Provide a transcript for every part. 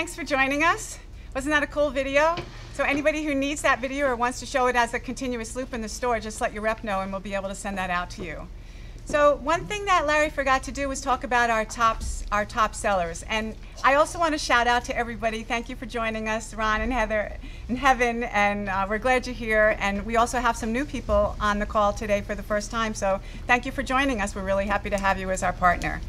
thanks for joining us. Wasn't that a cool video? So anybody who needs that video or wants to show it as a continuous loop in the store, just let your rep know and we'll be able to send that out to you. So one thing that Larry forgot to do was talk about our tops, our top sellers. And I also want to shout out to everybody. Thank you for joining us, Ron and Heather and Heaven, and uh, we're glad you're here. And we also have some new people on the call today for the first time. So thank you for joining us. We're really happy to have you as our partner.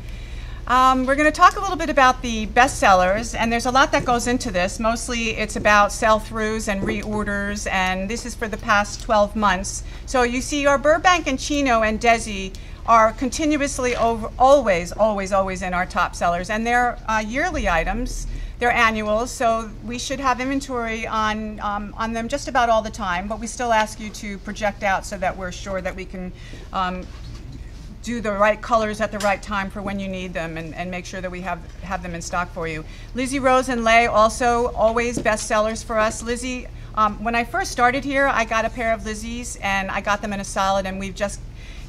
Um, we're going to talk a little bit about the bestsellers, and there's a lot that goes into this. Mostly it's about sell-throughs and reorders, and this is for the past 12 months. So you see our Burbank and Chino and Desi are continuously over, always, always, always in our top sellers, and they're uh, yearly items. They're annuals, so we should have inventory on um, on them just about all the time. But we still ask you to project out so that we're sure that we can um, do the right colors at the right time for when you need them and, and make sure that we have, have them in stock for you. Lizzie Rose and Lay also always best sellers for us. Lizzie, um, when I first started here, I got a pair of Lizzie's and I got them in a solid and we've just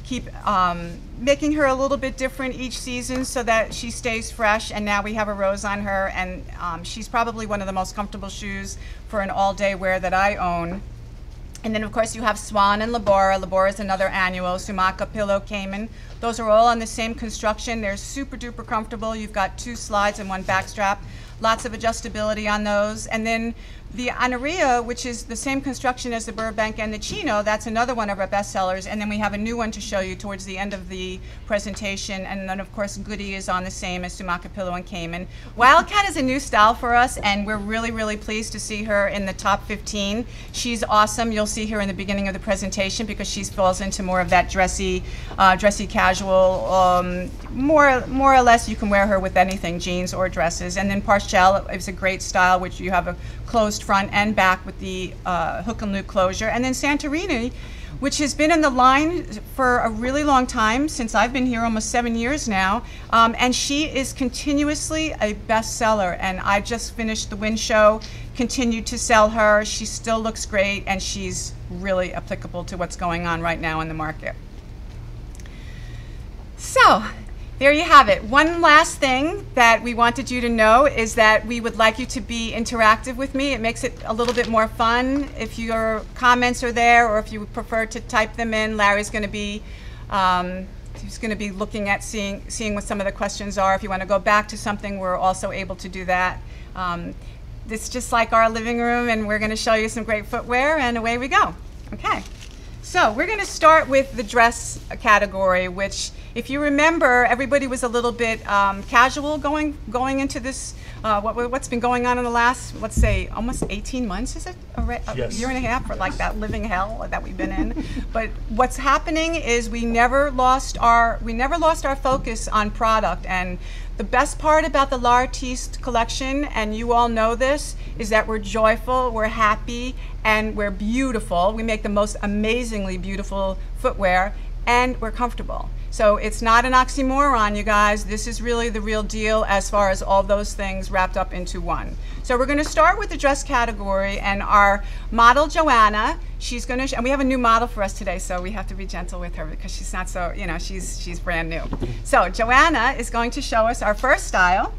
keep um, making her a little bit different each season so that she stays fresh and now we have a rose on her and um, she's probably one of the most comfortable shoes for an all-day wear that I own. And then of course you have Swan and Labora. Labora is another annual. Sumaka, Pillow, Cayman. Those are all on the same construction. They're super duper comfortable. You've got two slides and one back strap. Lots of adjustability on those. And then the Anaria, which is the same construction as the Burbank and the Chino, that's another one of our bestsellers. And then we have a new one to show you towards the end of the presentation. And then, of course, Goody is on the same as Sumaka Pillow and Cayman. Wildcat is a new style for us, and we're really, really pleased to see her in the top 15. She's awesome. You'll see her in the beginning of the presentation because she falls into more of that dressy, uh, dressy casual. Um, more, more or less, you can wear her with anything, jeans or dresses. And then Parchel is a great style, which you have a closed front and back with the uh, hook and loop closure. And then Santorini, which has been in the line for a really long time, since I've been here almost seven years now. Um, and she is continuously a bestseller. And I just finished the Wynn Show, continued to sell her. She still looks great, and she's really applicable to what's going on right now in the market. So, there you have it. One last thing that we wanted you to know is that we would like you to be interactive with me. It makes it a little bit more fun if your comments are there or if you prefer to type them in. Larry's going to be um, he's going to be looking at seeing seeing what some of the questions are. If you want to go back to something, we're also able to do that. Um, it's just like our living room, and we're going to show you some great footwear, and away we go. Okay. So we're going to start with the dress category, which if you remember, everybody was a little bit um, casual going going into this. Uh, what, has been going on in the last, let's say, almost 18 months? Is it a, a yes. year and a half for like that living hell that we've been in? but what's happening is we never lost our we never lost our focus on product and. The best part about the L'Artiste collection, and you all know this, is that we're joyful, we're happy, and we're beautiful. We make the most amazingly beautiful footwear, and we're comfortable. So it's not an oxymoron, you guys. This is really the real deal as far as all those things wrapped up into one. So we're going to start with the dress category and our model Joanna. She's going to, and we have a new model for us today, so we have to be gentle with her because she's not so, you know, she's she's brand new. So Joanna is going to show us our first style,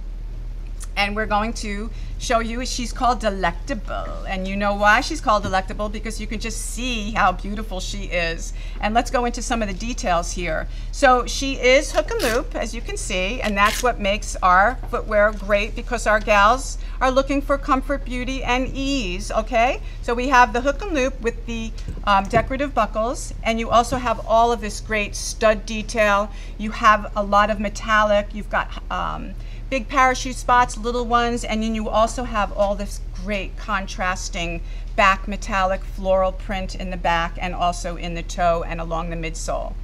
and we're going to show you she's called Delectable. And you know why she's called Delectable? Because you can just see how beautiful she is. And let's go into some of the details here. So she is hook and loop, as you can see, and that's what makes our footwear great because our gals are looking for comfort, beauty, and ease, okay? So we have the hook and loop with the um, decorative buckles, and you also have all of this great stud detail. You have a lot of metallic. You've got um, big parachute spots, little ones, and then you also have all this great contrasting back metallic floral print in the back and also in the toe and along the midsole.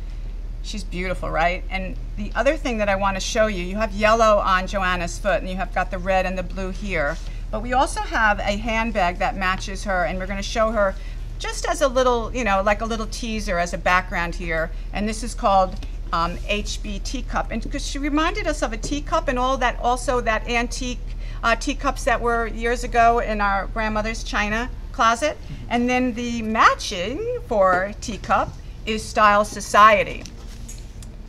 She's beautiful, right? And the other thing that I want to show you, you have yellow on Joanna's foot and you have got the red and the blue here. But we also have a handbag that matches her and we're going to show her just as a little, you know, like a little teaser as a background here. And this is called um, HB teacup. And because she reminded us of a teacup and all that, also that antique uh, teacups that were years ago in our grandmother's china closet. And then the matching for teacup is Style Society.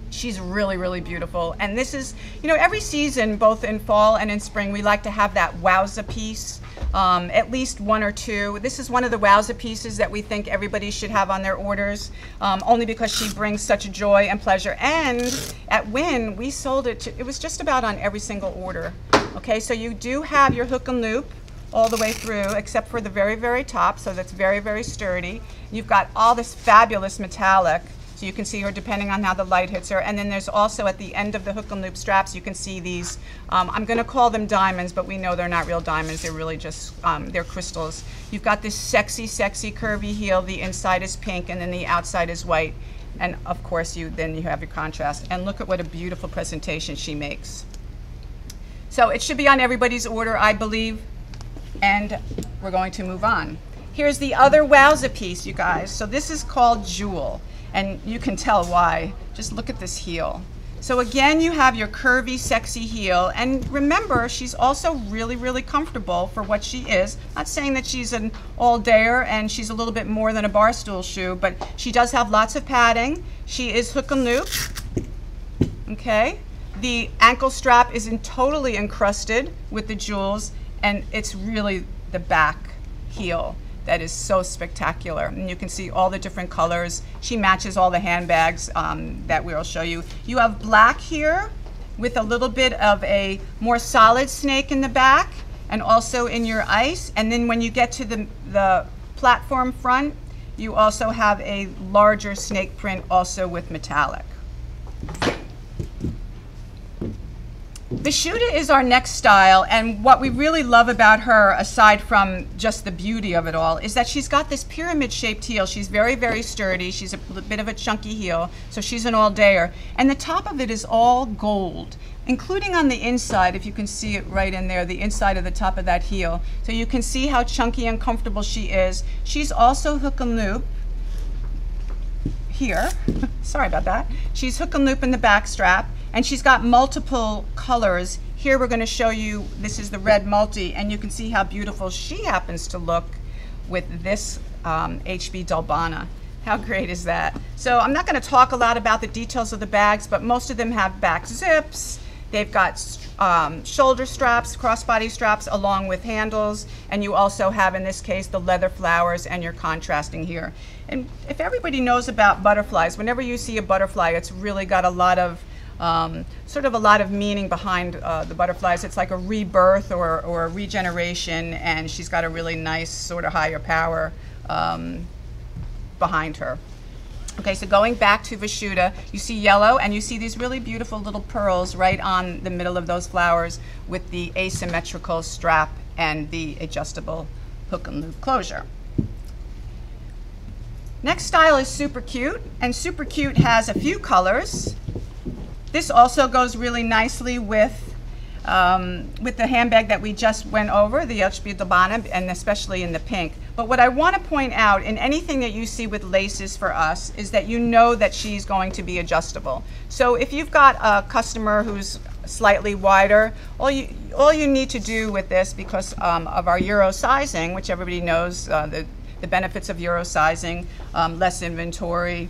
She's really, really beautiful. And this is, you know, every season, both in fall and in spring, we like to have that wowza piece, um, at least one or two. This is one of the wowza pieces that we think everybody should have on their orders, um, only because she brings such joy and pleasure. And at Wynn, we sold it to, it was just about on every single order. Okay, so you do have your hook and loop all the way through, except for the very, very top, so that's very, very sturdy. You've got all this fabulous metallic, so you can see her depending on how the light hits her. And then there's also at the end of the hook and loop straps, you can see these, um, I'm gonna call them diamonds, but we know they're not real diamonds, they're really just, um, they're crystals. You've got this sexy, sexy curvy heel, the inside is pink and then the outside is white. And of course, you then you have your contrast. And look at what a beautiful presentation she makes. So it should be on everybody's order, I believe and we're going to move on. Here's the other wowza piece, you guys. So this is called Jewel, and you can tell why. Just look at this heel. So again, you have your curvy, sexy heel, and remember, she's also really, really comfortable for what she is. Not saying that she's an all-dayer and she's a little bit more than a bar stool shoe, but she does have lots of padding. She is hook and loop, okay? The ankle strap is in totally encrusted with the jewels, and it's really the back heel that is so spectacular. And you can see all the different colors. She matches all the handbags um, that we'll show you. You have black here with a little bit of a more solid snake in the back and also in your ice. And then when you get to the, the platform front, you also have a larger snake print also with metallic. Vishuddha is our next style, and what we really love about her, aside from just the beauty of it all, is that she's got this pyramid-shaped heel. She's very, very sturdy. She's a bit of a chunky heel, so she's an all-dayer. And the top of it is all gold, including on the inside, if you can see it right in there, the inside of the top of that heel. So you can see how chunky and comfortable she is. She's also hook and loop here. Sorry about that. She's hook and loop in the back strap. And she's got multiple colors. Here we're going to show you, this is the red multi, and you can see how beautiful she happens to look with this um, HB Dulbana. How great is that? So I'm not going to talk a lot about the details of the bags, but most of them have back zips. They've got um, shoulder straps, crossbody straps, along with handles. And you also have, in this case, the leather flowers and your contrasting here. And if everybody knows about butterflies, whenever you see a butterfly, it's really got a lot of um, sort of a lot of meaning behind uh, the butterflies. It's like a rebirth or, or a regeneration, and she's got a really nice sort of higher power um, behind her. Okay, so going back to Vishuddha, you see yellow and you see these really beautiful little pearls right on the middle of those flowers with the asymmetrical strap and the adjustable hook and loop closure. Next style is Super Cute, and Super Cute has a few colors. This also goes really nicely with um, with the handbag that we just went over, the Dulbana, and especially in the pink. But what I want to point out in anything that you see with laces for us is that you know that she's going to be adjustable. So if you've got a customer who's slightly wider, all you, all you need to do with this, because um, of our Euro sizing, which everybody knows uh, the, the benefits of Euro sizing, um, less inventory,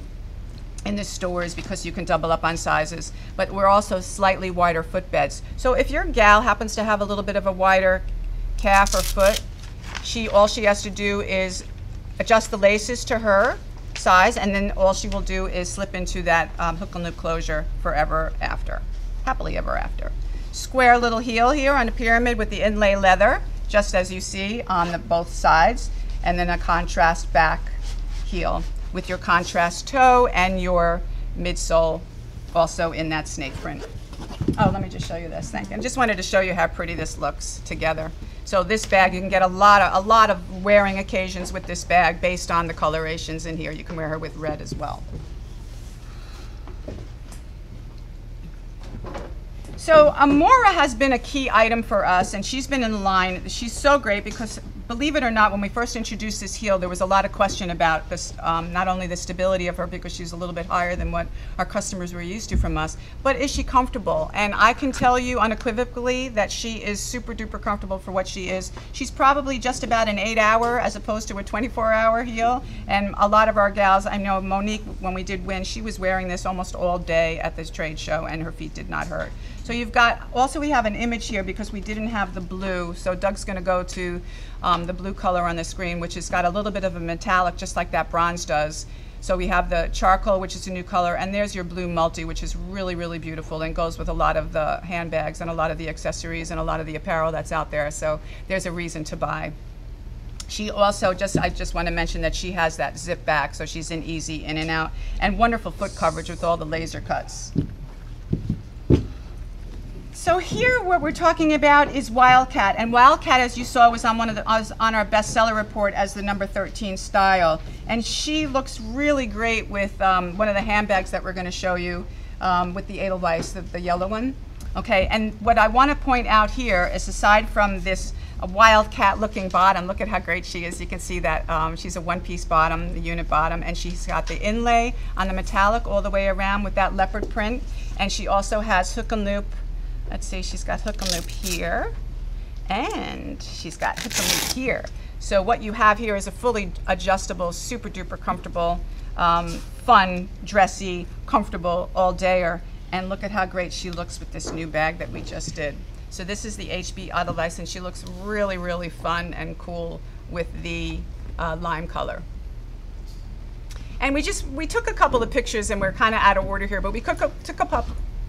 in the stores because you can double up on sizes, but we're also slightly wider footbeds. So if your gal happens to have a little bit of a wider calf or foot, she all she has to do is adjust the laces to her size, and then all she will do is slip into that um, hook and loop closure forever after, happily ever after. Square little heel here on a pyramid with the inlay leather, just as you see on the both sides, and then a contrast back heel with your contrast toe and your midsole also in that snake print. Oh, let me just show you this. Thank you. I just wanted to show you how pretty this looks together. So this bag, you can get a lot of a lot of wearing occasions with this bag based on the colorations in here. You can wear her with red as well. So Amora has been a key item for us, and she's been in line. She's so great because believe it or not, when we first introduced this heel, there was a lot of question about this, um, not only the stability of her because she's a little bit higher than what our customers were used to from us, but is she comfortable? And I can tell you unequivocally that she is super duper comfortable for what she is. She's probably just about an eight hour as opposed to a 24 hour heel. And a lot of our gals, I know Monique, when we did win, she was wearing this almost all day at this trade show and her feet did not hurt. So you've got, also we have an image here because we didn't have the blue. So Doug's gonna go to um, Um, the blue color on the screen, which has got a little bit of a metallic, just like that bronze does. So we have the charcoal, which is a new color, and there's your blue multi, which is really, really beautiful and goes with a lot of the handbags and a lot of the accessories and a lot of the apparel that's out there. So there's a reason to buy. She also just, I just want to mention that she has that zip back, so she's in easy in and out, and wonderful foot coverage with all the laser cuts. So here what we're talking about is Wildcat. And Wildcat, as you saw, was on one of the on our bestseller report as the number 13 style. And she looks really great with um, one of the handbags that we're going to show you um, with the Edelweiss, the, the yellow one. Okay, and what I want to point out here is aside from this wildcat looking bottom, look at how great she is. You can see that um, she's a one piece bottom, the unit bottom, and she's got the inlay on the metallic all the way around with that leopard print. And she also has hook and loop Let's see, she's got hook and loop here, and she's got hook and loop here. So what you have here is a fully adjustable, super duper comfortable, um, fun, dressy, comfortable all-dayer. And look at how great she looks with this new bag that we just did. So this is the HB Edelweiss, and she looks really, really fun and cool with the uh, lime color. And we just, we took a couple of pictures and we're kind of out of order here, but we took a, took a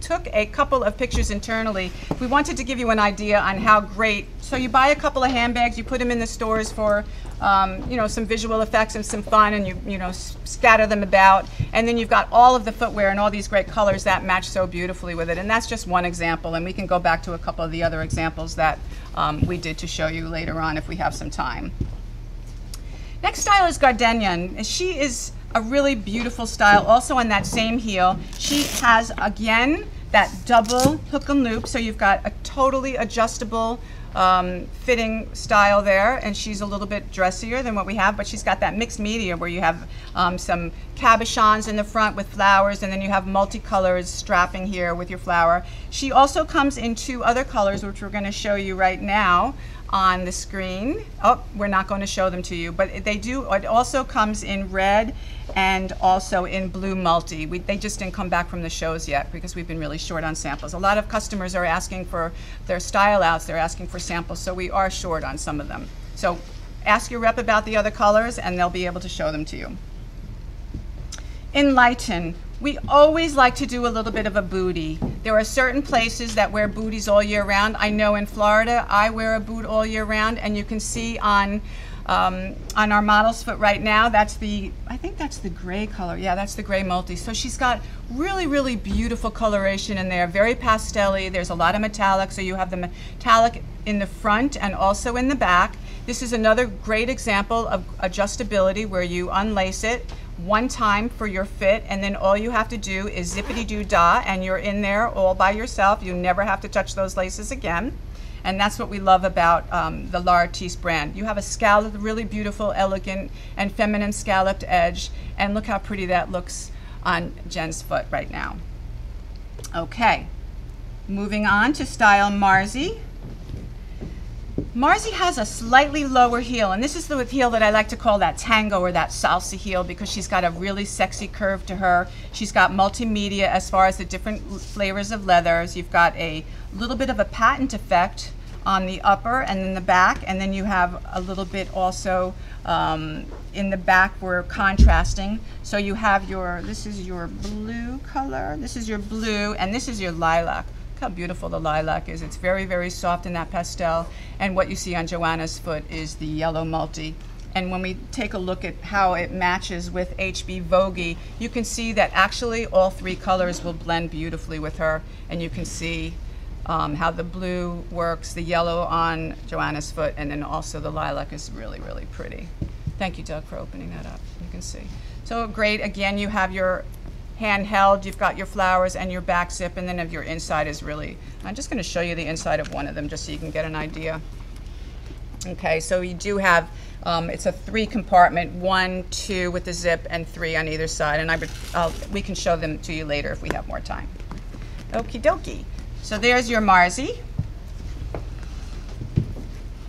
took a couple of pictures internally. We wanted to give you an idea on how great. So you buy a couple of handbags, you put them in the stores for, um, you know, some visual effects and some fun, and you you know scatter them about, and then you've got all of the footwear and all these great colors that match so beautifully with it. And that's just one example, and we can go back to a couple of the other examples that um, we did to show you later on if we have some time. Next style is Gardenia, she is a really beautiful style. Also on that same heel, she has, again, that double hook and loop. So you've got a totally adjustable um, fitting style there, and she's a little bit dressier than what we have, but she's got that mixed media where you have um, some cabochons in the front with flowers, and then you have multicolors strapping here with your flower. She also comes in two other colors, which we're going to show you right now on the screen. Oh, we're not going to show them to you, but they do. It also comes in red and also in blue multi. We, they just didn't come back from the shows yet because we've been really short on samples. A lot of customers are asking for their style outs. They're asking for samples, so we are short on some of them. So ask your rep about the other colors, and they'll be able to show them to you. Enlighten. We always like to do a little bit of a booty. There are certain places that wear booties all year round. I know in Florida, I wear a boot all year round, and you can see on um, on our model's foot right now, that's the, I think that's the gray color. Yeah, that's the gray multi. So she's got really, really beautiful coloration in there, very pastel There's a lot of metallic, so you have the metallic in the front and also in the back. This is another great example of adjustability where you unlace it one time for your fit and then all you have to do is zippity doo dah and you're in there all by yourself. You never have to touch those laces again. And that's what we love about um, the Artiste brand. You have a scalloped, really beautiful, elegant, and feminine scalloped edge. And look how pretty that looks on Jen's foot right now. Okay, moving on to style Marzi. Marzi has a slightly lower heel, and this is the heel that I like to call that tango or that salsa heel because she's got a really sexy curve to her. She's got multimedia as far as the different flavors of leathers. You've got a little bit of a patent effect on the upper and then the back, and then you have a little bit also um, in the back we're contrasting. So you have your, this is your blue color, this is your blue, and this is your lilac how beautiful the lilac is. It's very, very soft in that pastel. And what you see on Joanna's foot is the yellow multi. And when we take a look at how it matches with HB Vogue, you can see that actually all three colors will blend beautifully with her. And you can see um, how the blue works, the yellow on Joanna's foot, and then also the lilac is really, really pretty. Thank you, Doug, for opening that up. You can see. So great. Again, you have your handheld, you've got your flowers and your back zip, and then if your inside is really, I'm just gonna show you the inside of one of them just so you can get an idea. Okay, so you do have, um, it's a three compartment, one, two with the zip, and three on either side. And I would, I'll, we can show them to you later if we have more time. Okie dokie. So there's your Marzi.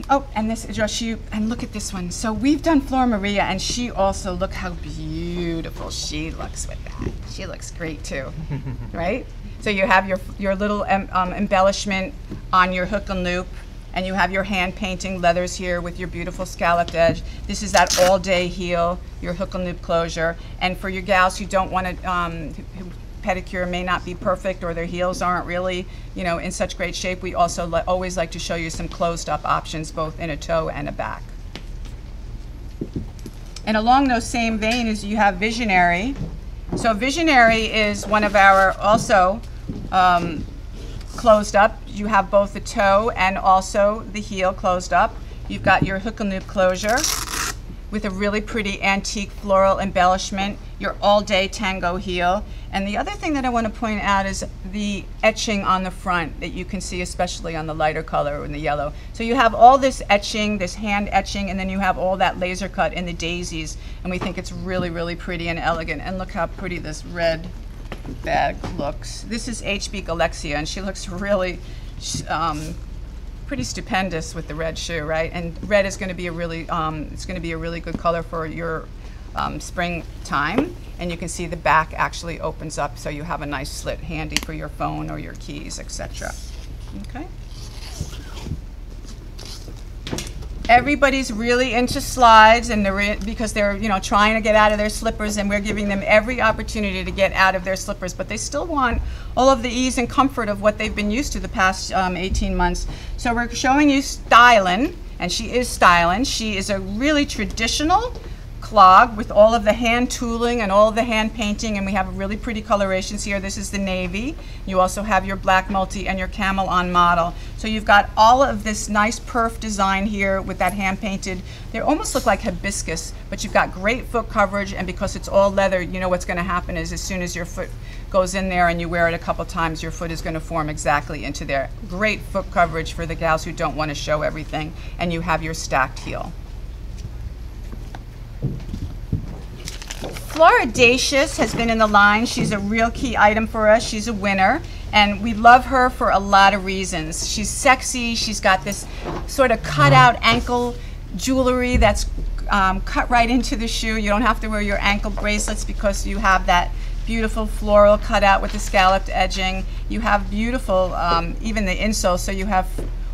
Oh, and this is just you, and look at this one. So we've done Flora Maria, and she also, look how beautiful she looks with that. She looks great too, right? So you have your, your little em- um, embellishment on your hook and loop, and you have your hand painting leathers here with your beautiful scalloped edge. This is that all-day heel, your hook and loop closure. And for your gals who don't want to, um, who- who pedicure may not be perfect or their heels aren't really, you know, in such great shape, we also li- always like to show you some closed-up options, both in a toe and a back. And along those same vein is you have Visionary. So Visionary is one of our also um, closed up. You have both the toe and also the heel closed up. You've got your hook and loop closure with a really pretty antique floral embellishment, your all-day tango heel. And the other thing that I want to point out is the etching on the front that you can see, especially on the lighter color in the yellow. So you have all this etching, this hand etching, and then you have all that laser cut in the daisies. And we think it's really, really pretty and elegant. And look how pretty this red bag looks. This is HB Galexia, and she looks really um, pretty stupendous with the red shoe, right? And red is going to be a really, um, it's going to be a really good color for your um, springtime. And you can see the back actually opens up, so you have a nice slit handy for your phone or your keys, etc. Okay. Everybody's really into slides, and they're because they're you know trying to get out of their slippers, and we're giving them every opportunity to get out of their slippers. But they still want all of the ease and comfort of what they've been used to the past um, 18 months. So we're showing you styling, and she is styling. She is a really traditional with all of the hand tooling and all of the hand painting and we have really pretty colorations here. This is the navy. You also have your black multi and your camel on model. So you've got all of this nice perf design here with that hand painted. They almost look like hibiscus, but you've got great foot coverage and because it's all leather, you know what's gonna happen is as soon as your foot goes in there and you wear it a couple times, your foot is gonna form exactly into there. Great foot coverage for the gals who don't wanna show everything and you have your stacked heel. Floridacious has been in the line. She's a real key item for us. She's a winner. And we love her for a lot of reasons. She's sexy. She's got this sort of cut out ankle jewelry that's um, cut right into the shoe. You don't have to wear your ankle bracelets because you have that beautiful floral cutout with the scalloped edging. You have beautiful, um, even the insole, so you have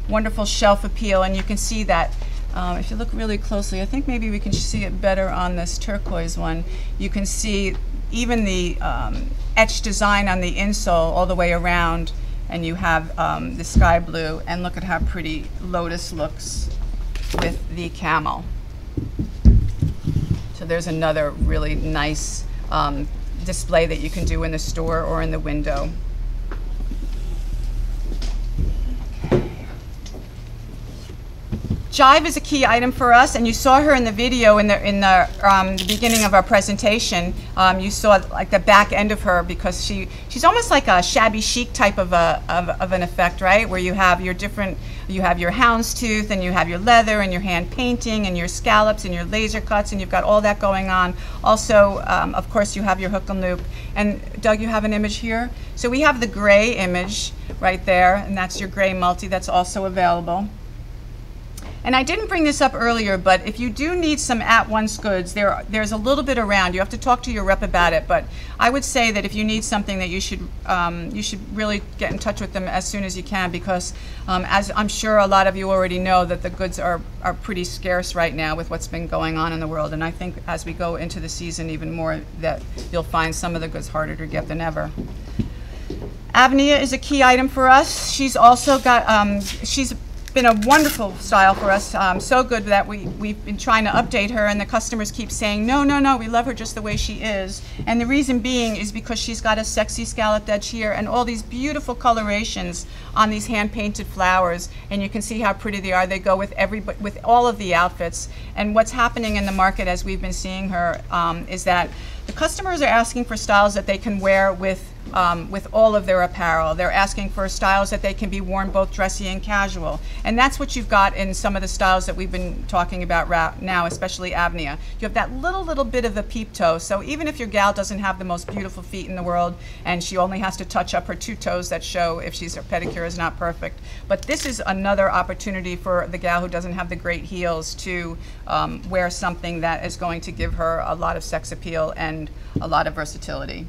wonderful shelf appeal. And you can see that um, if you look really closely, I think maybe we can see it better on this turquoise one. You can see even the um, etched design on the insole all the way around, and you have um, the sky blue. And look at how pretty Lotus looks with the camel. So there's another really nice um, display that you can do in the store or in the window. Jive is a key item for us, and you saw her in the video in the in the, um, the beginning of our presentation. Um, you saw like the back end of her because she she's almost like a shabby chic type of a of, of an effect, right? Where you have your different you have your houndstooth and you have your leather and your hand painting and your scallops and your laser cuts and you've got all that going on. Also, um, of course, you have your hook and loop. And Doug, you have an image here. So we have the gray image right there, and that's your gray multi that's also available. And I didn't bring this up earlier, but if you do need some at-once goods, there there's a little bit around. You have to talk to your rep about it, but I would say that if you need something, that you should um, you should really get in touch with them as soon as you can, because um, as I'm sure a lot of you already know, that the goods are are pretty scarce right now with what's been going on in the world. And I think as we go into the season even more, that you'll find some of the goods harder to get than ever. Avnia is a key item for us. She's also got, um, she's been a wonderful style for us, um, so good that we, we've been trying to update her and the customers keep saying, no, no, no, we love her just the way she is. And the reason being is because she's got a sexy scalloped edge here and all these beautiful colorations on these hand-painted flowers. And you can see how pretty they are. They go with every, with all of the outfits. And what's happening in the market as we've been seeing her um, is that the customers are asking for styles that they can wear with um, with all of their apparel. They're asking for styles that they can be worn both dressy and casual. And that's what you've got in some of the styles that we've been talking about now, especially Abnea. You have that little, little bit of a peep toe. So even if your gal doesn't have the most beautiful feet in the world and she only has to touch up her two toes that show if she's her pedicure is not perfect. But this is another opportunity for the gal who doesn't have the great heels to um, wear something that is going to give her a lot of sex appeal and a lot of versatility.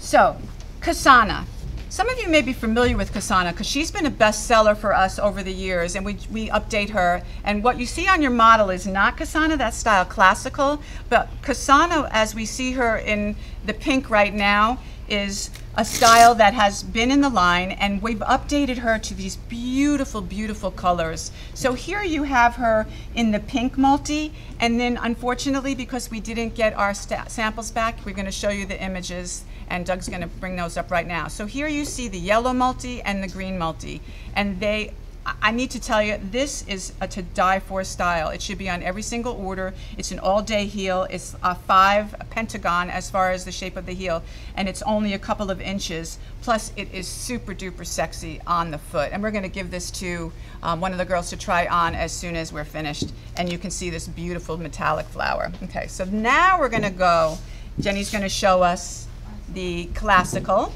So, Kasana. Some of you may be familiar with Kasana because she's been a bestseller for us over the years and we, we update her. And what you see on your model is not Kasana, that style classical, but Kasana as we see her in the pink right now is a style that has been in the line and we've updated her to these beautiful, beautiful colors. So here you have her in the pink multi and then unfortunately because we didn't get our samples back, we're gonna show you the images and Doug's going to bring those up right now. So here you see the yellow multi and the green multi, and they I need to tell you, this is a to die for style. It should be on every single order. It's an all-day heel. It's a five pentagon as far as the shape of the heel, and it's only a couple of inches. Plus, it is super duper sexy on the foot. And we're going to give this to um, one of the girls to try on as soon as we're finished. And you can see this beautiful metallic flower. Okay, so now we're going to go. Jenny's going to show us the classical.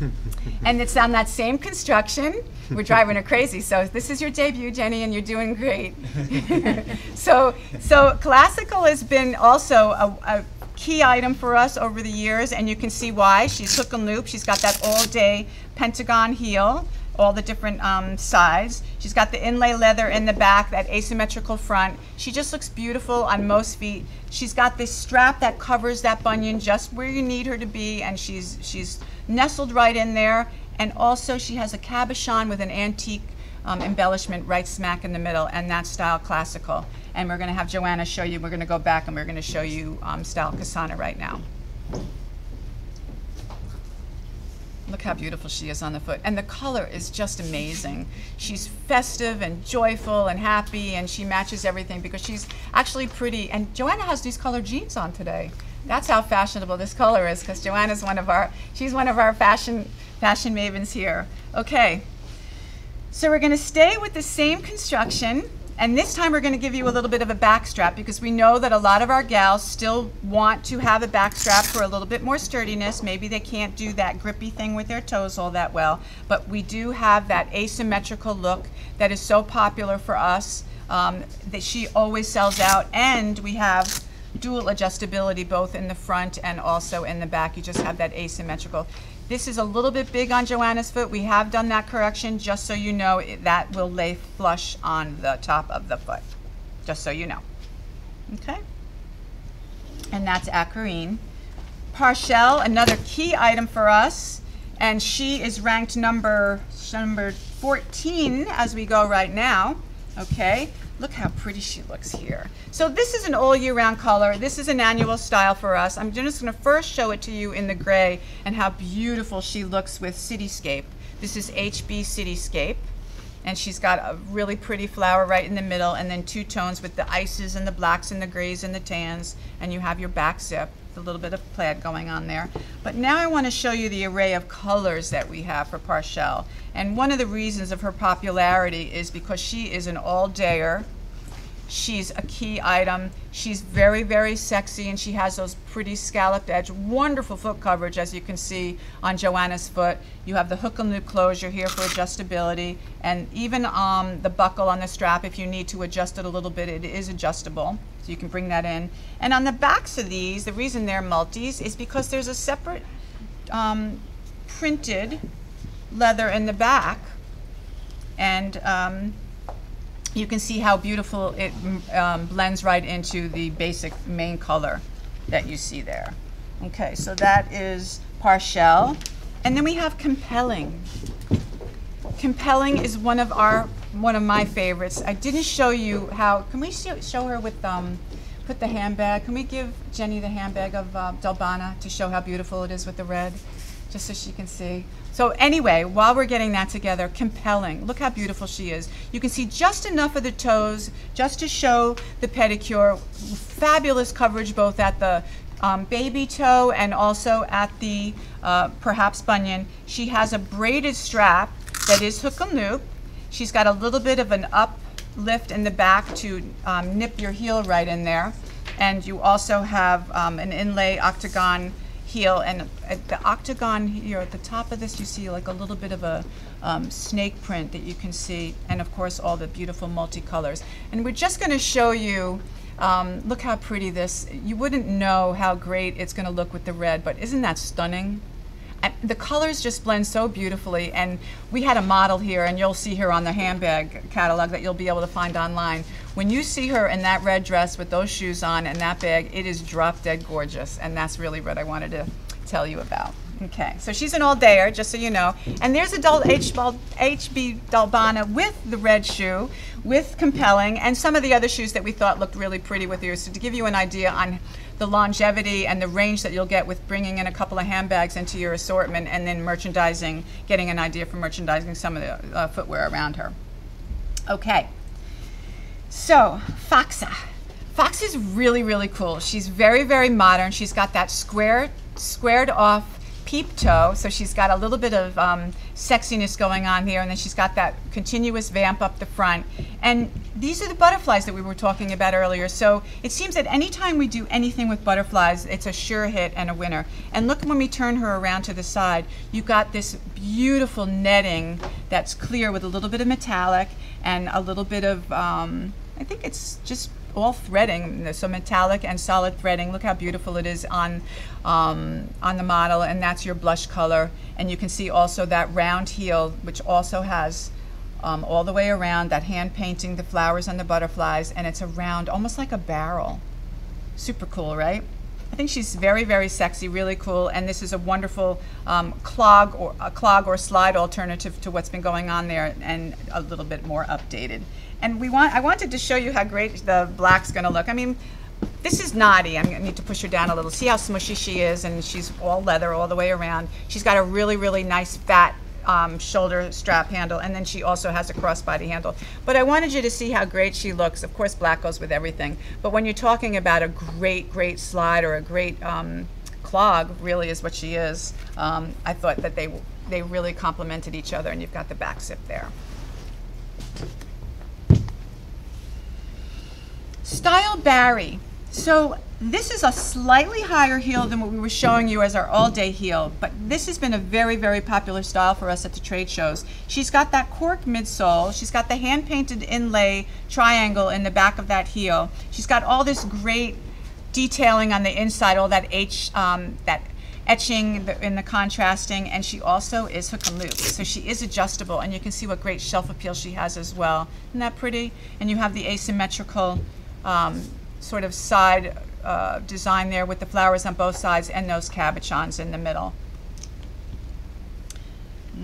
and it's on that same construction. We're driving her crazy. So this is your debut, Jenny, and you're doing great. so, so classical has been also a, a, key item for us over the years, and you can see why. She's hook and loop. She's got that all-day pentagon heel all the different um, sides. She's got the inlay leather in the back, that asymmetrical front. She just looks beautiful on most feet. She's got this strap that covers that bunion just where you need her to be, and she's, she's nestled right in there. And also she has a cabochon with an antique um, embellishment right smack in the middle, and that's style classical. And we're gonna have Joanna show you, we're gonna go back and we're gonna show you um, style Kasana right now. Look how beautiful she is on the foot. And the color is just amazing. She's festive and joyful and happy, and she matches everything because she's actually pretty. And Joanna has these colored jeans on today. That's how fashionable this color is because Joanna's one of our, she's one of our fashion, fashion mavens here. Okay, so we're gonna stay with the same construction. And this time we're going to give you a little bit of a back strap because we know that a lot of our gals still want to have a back strap for a little bit more sturdiness. Maybe they can't do that grippy thing with their toes all that well, but we do have that asymmetrical look that is so popular for us um, that she always sells out. And we have dual adjustability both in the front and also in the back. You just have that asymmetrical. This is a little bit big on Joanna's foot. We have done that correction just so you know that will lay flush on the top of the foot, just so you know. Okay? And that's Acarine. Parshell, another key item for us, and she is ranked number, number 14 as we go right now. Okay? Look how pretty she looks here. So this is an all year round color. This is an annual style for us. I'm just gonna first show it to you in the gray and how beautiful she looks with Cityscape. This is HB Cityscape. And she's got a really pretty flower right in the middle and then two tones with the ices and the blacks and the grays and the tans. And you have your back zip with a little bit of plaid going on there. But now I want to show you the array of colors that we have for Parshell. And one of the reasons of her popularity is because she is an all-dayer. She's a key item. She's very, very sexy, and she has those pretty scalloped edge, wonderful foot coverage, as you can see on Joanna's foot. You have the hook and loop closure here for adjustability, and even um, the buckle on the strap, if you need to adjust it a little bit, it is adjustable. So you can bring that in. And on the backs of these, the reason they're multis is because there's a separate um, printed leather in the back. And um, you can see how beautiful it um, blends right into the basic main color that you see there. Okay, so that is Parshell. And then we have Compelling. Compelling is one of our one of my favorites. I didn't show you how, can we show, show her with, um, put the handbag, can we give Jenny the handbag of uh, Delbana to show how beautiful it is with the red, just so she can see. So anyway, while we're getting that together, compelling. Look how beautiful she is. You can see just enough of the toes just to show the pedicure. Fabulous coverage both at the um, baby toe and also at the uh, perhaps bunion. She has a braided strap that is hook and loop. She's got a little bit of an uplift in the back to um, nip your heel right in there. And you also have um, an inlay octagon heel and at the octagon here at the top of this you see like a little bit of a um, snake print that you can see and of course all the beautiful multicolors. And we're just going to show you um, look how pretty this you wouldn't know how great it's going to look with the red but isn't that stunning the colors just blend so beautifully. And we had a model here and you'll see her on the handbag catalog that you'll be able to find online. When you see her in that red dress with those shoes on and that bag it is drop dead gorgeous. And that's really what i wanted to tell you about. Okay so she's an all-dayer just so you know. And there's adult hb dalbana with the red shoe with compelling and some of the other shoes that we thought looked really pretty with you so to give you an idea on the longevity and the range that you'll get with bringing in a couple of handbags into your assortment and then merchandising, getting an idea for merchandising some of the uh, footwear around her. Okay, so Foxa. Fox is really, really cool. She's very, very modern. She's got that square, squared off peep toe, so she's got a little bit of um, sexiness going on here, and then she's got that continuous vamp up the front. And these are the butterflies that we were talking about earlier. So it seems that anytime we do anything with butterflies, it's a sure hit and a winner. And look when we turn her around to the side, you've got this beautiful netting that's clear with a little bit of metallic and a little bit of, um, I think it's just all threading, so metallic and solid threading. Look how beautiful it is on, um, on the model, and that's your blush color. And you can see also that round heel, which also has um, all the way around, that hand painting, the flowers and the butterflies, and it's around almost like a barrel. Super cool, right? I think she's very, very sexy, really cool, and this is a wonderful um, clog or a clog or slide alternative to what's been going on there, and a little bit more updated. And we want, I wanted to show you how great the black's going to look. I mean, this is naughty. I'm going to need to push her down a little. See how smushy she is, and she's all leather all the way around. She's got a really, really nice fat um, shoulder strap handle, and then she also has a crossbody handle. But I wanted you to see how great she looks. Of course, black goes with everything. But when you're talking about a great, great slide or a great um, clog, really is what she is. Um, I thought that they they really complemented each other, and you've got the back zip there. Style Barry. So this is a slightly higher heel than what we were showing you as our all-day heel, but this has been a very, very popular style for us at the trade shows. She's got that cork midsole. She's got the hand-painted inlay triangle in the back of that heel. She's got all this great detailing on the inside, all that H, um, that etching in the contrasting, and she also is hook and loop. So she is adjustable, and you can see what great shelf appeal she has as well. Isn't that pretty? And you have the asymmetrical um, sort of side uh, design there with the flowers on both sides and those cabochons in the middle.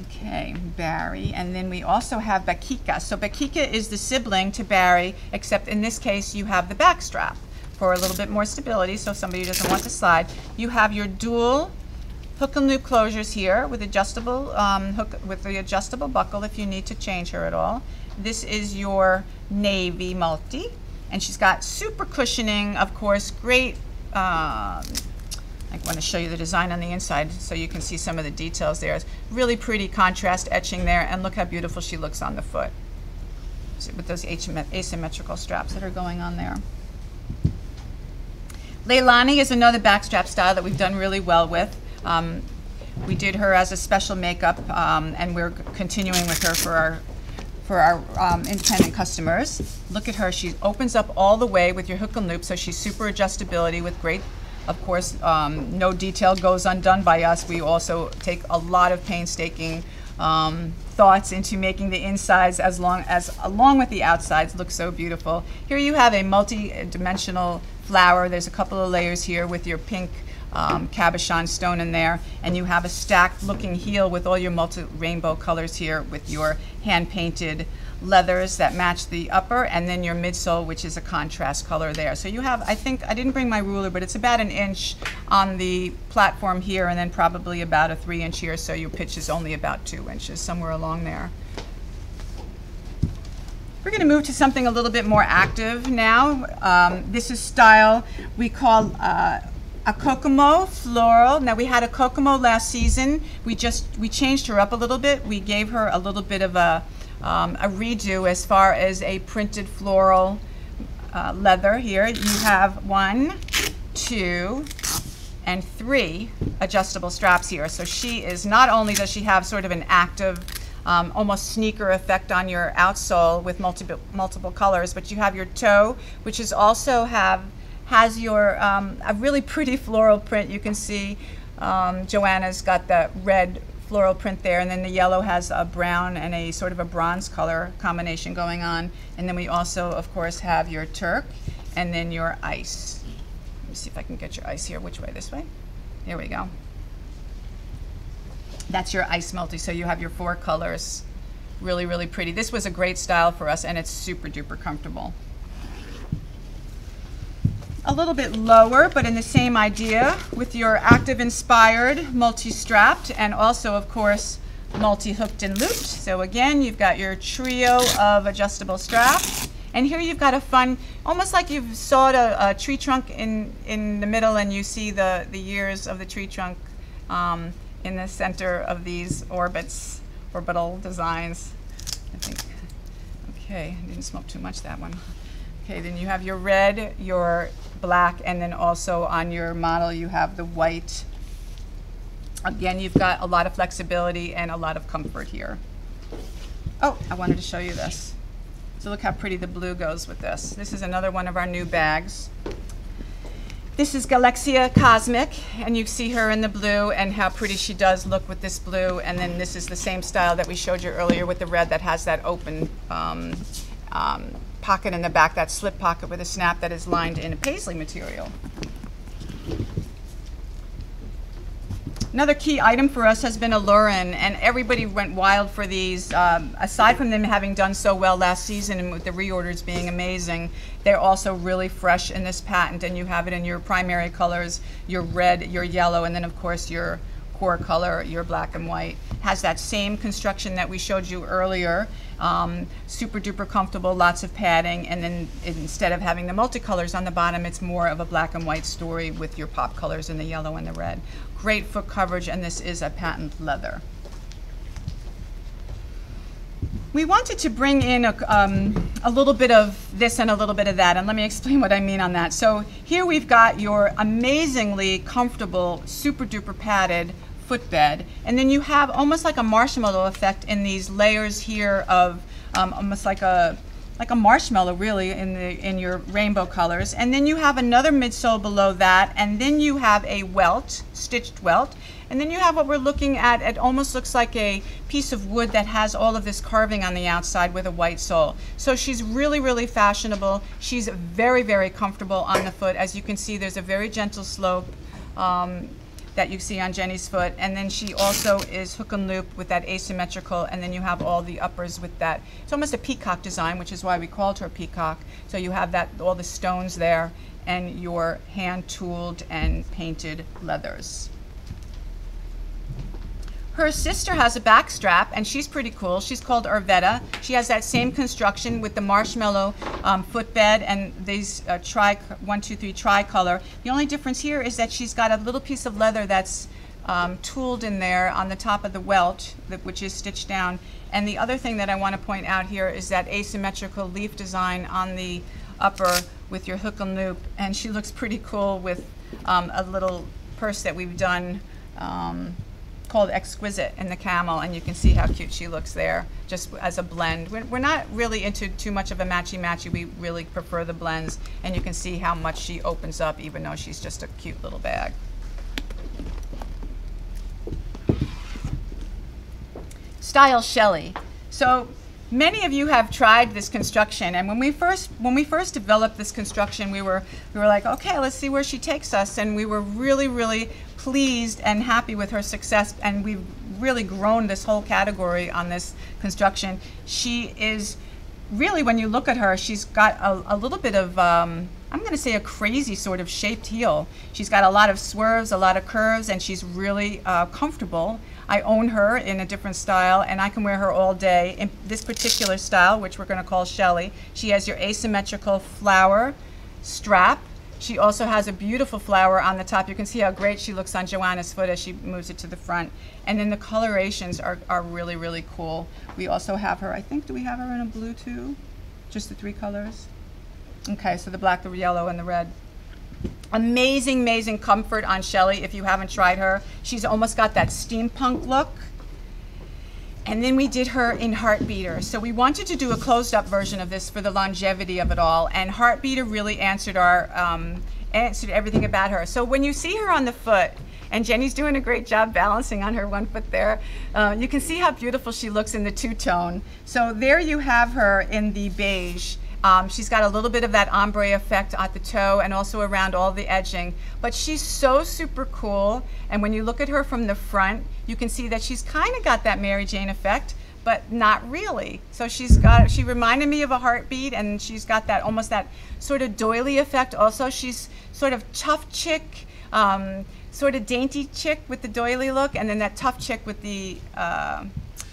Okay, Barry. And then we also have Bakika. So Bakika is the sibling to Barry, except in this case you have the back strap for a little bit more stability, so somebody doesn't want to slide. You have your dual hook and loop closures here with adjustable um, hook with the adjustable buckle if you need to change her at all. This is your navy multi and she's got super cushioning, of course, great, um, I want to show you the design on the inside so you can see some of the details there. It's really pretty contrast etching there, and look how beautiful she looks on the foot with those asymmetrical straps that are going on there. Leilani is another backstrap style that we've done really well with. Um, we did her as a special makeup, um, and we're continuing with her for our for our um, independent customers. Look at her, she opens up all the way with your hook and loop, so she's super adjustability with great, of course, um, no detail goes undone by us. We also take a lot of painstaking um, thoughts into making the insides as long as, along with the outsides, look so beautiful. Here you have a multi-dimensional flower. There's a couple of layers here with your pink um, cabochon stone in there, and you have a stacked looking heel with all your multi rainbow colors here with your hand painted leathers that match the upper and then your midsole which is a contrast color there. So you have, I think, I didn't bring my ruler, but it's about an inch on the platform here and then probably about a three inch here, so your pitch is only about two inches, somewhere along there. We're going to move to something a little bit more active now. Um, this is style we call uh, a Kokomo floral. Now we had a Kokomo last season. We just we changed her up a little bit. We gave her a little bit of a um, a redo as far as a printed floral uh, leather. Here you have one, two, and three adjustable straps here. So she is not only does she have sort of an active um, almost sneaker effect on your outsole with multiple multiple colors, but you have your toe, which is also have has your um, a really pretty floral print. You can see um, Joanna's got the red floral print there, and then the yellow has a brown and a sort of a bronze color combination going on. And then we also, of course, have your Turk and then your ice. Let me see if I can get your ice here. Which way? This way? Here we go. That's your ice multi. So you have your four colors. Really, really pretty. This was a great style for us, and it's super duper comfortable a little bit lower, but in the same idea with your active inspired multi-strapped and also, of course, multi-hooked and looped. So again, you've got your trio of adjustable straps. And here you've got a fun, almost like you've sawed a, a tree trunk in, in the middle and you see the, the years of the tree trunk um, in the center of these orbits, orbital designs. I think, okay, I didn't smoke too much that one. Okay, then you have your red, your black, and then also on your model you have the white. Again, you've got a lot of flexibility and a lot of comfort here. Oh, I wanted to show you this. So look how pretty the blue goes with this. This is another one of our new bags. This is Galaxia Cosmic, and you see her in the blue and how pretty she does look with this blue. And then this is the same style that we showed you earlier with the red that has that open um, um, pocket in the back, that slip pocket with a snap that is lined in a paisley material. Another key item for us has been Alurin, and everybody went wild for these. Um, aside from them having done so well last season and with the reorders being amazing, they're also really fresh in this patent, and you have it in your primary colors, your red, your yellow, and then of course your core color, your black and white. Has that same construction that we showed you earlier. Um, super duper comfortable, lots of padding, and then instead of having the multicolors on the bottom, it's more of a black and white story with your pop colors in the yellow and the red. Great foot coverage, and this is a patent leather. We wanted to bring in a, um, a, little bit of this and a little bit of that, and let me explain what I mean on that. So here we've got your amazingly comfortable, super duper padded footbed. And then you have almost like a marshmallow effect in these layers here of um, almost like a like a marshmallow really in the in your rainbow colors. And then you have another midsole below that and then you have a welt stitched welt. And then you have what we're looking at it almost looks like a piece of wood that has all of this carving on the outside with a white sole. So she's really really fashionable. She's very very comfortable on the foot. As you can see there's a very gentle slope um, that you see on Jenny's foot. And then she also is hook and loop with that asymmetrical, and then you have all the uppers with that. It's almost a peacock design, which is why we called her peacock. So you have that all the stones there and your hand tooled and painted leathers. Her sister has a back strap, and she's pretty cool. She's called Arvetta. She has that same construction with the marshmallow um, footbed and these uh, tri one, two, three tricolor. The only difference here is that she's got a little piece of leather that's um, tooled in there on the top of the welt, which is stitched down. And the other thing that I want to point out here is that asymmetrical leaf design on the upper with your hook and loop. And she looks pretty cool with um, a little purse that we've done um, called Exquisite in the camel, and you can see how cute she looks there, just as a blend. We're, we're not really into too much of a matchy-matchy. We really prefer the blends, and you can see how much she opens up, even though she's just a cute little bag. Style Shelley. So many of you have tried this construction and when we first when we first developed this construction we were we were like okay let's see where she takes us and we were really really pleased and happy with her success, and we've really grown this whole category on this construction. She is really, when you look at her, she's got a, a little bit of, um, I'm going to say a crazy sort of shaped heel. She's got a lot of swerves, a lot of curves, and she's really uh, comfortable. I own her in a different style, and I can wear her all day. In this particular style, which we're going to call Shelly, she has your asymmetrical flower strap, She also has a beautiful flower on the top. You can see how great she looks on Joanna's foot as she moves it to the front. And then the colorations are, are really, really cool. We also have her, I think, do we have her in a blue too? Just the three colors? Okay, so the black, the yellow, and the red. Amazing, amazing comfort on Shelly if you haven't tried her. She's almost got that steampunk look. And then we did her in Heartbeater. So we wanted to do a closed up version of this for the longevity of it all. And Heartbeater really answered our, um, answered everything about her. So when you see her on the foot, and Jenny's doing a great job balancing on her one foot there. Uh, you can see how beautiful she looks in the two-tone. So there you have her in the beige. Um, she's got a little bit of that ombre effect at the toe and also around all the edging. But she's so super cool. And when you look at her from the front, you can see that she's kind of got that Mary Jane effect, but not really. So she's got, she reminded me of a heartbeat and she's got that almost that sort of doily effect. Also, she's sort of tough chick, um, sort of dainty chick with the doily look, and then that tough chick with the, uh,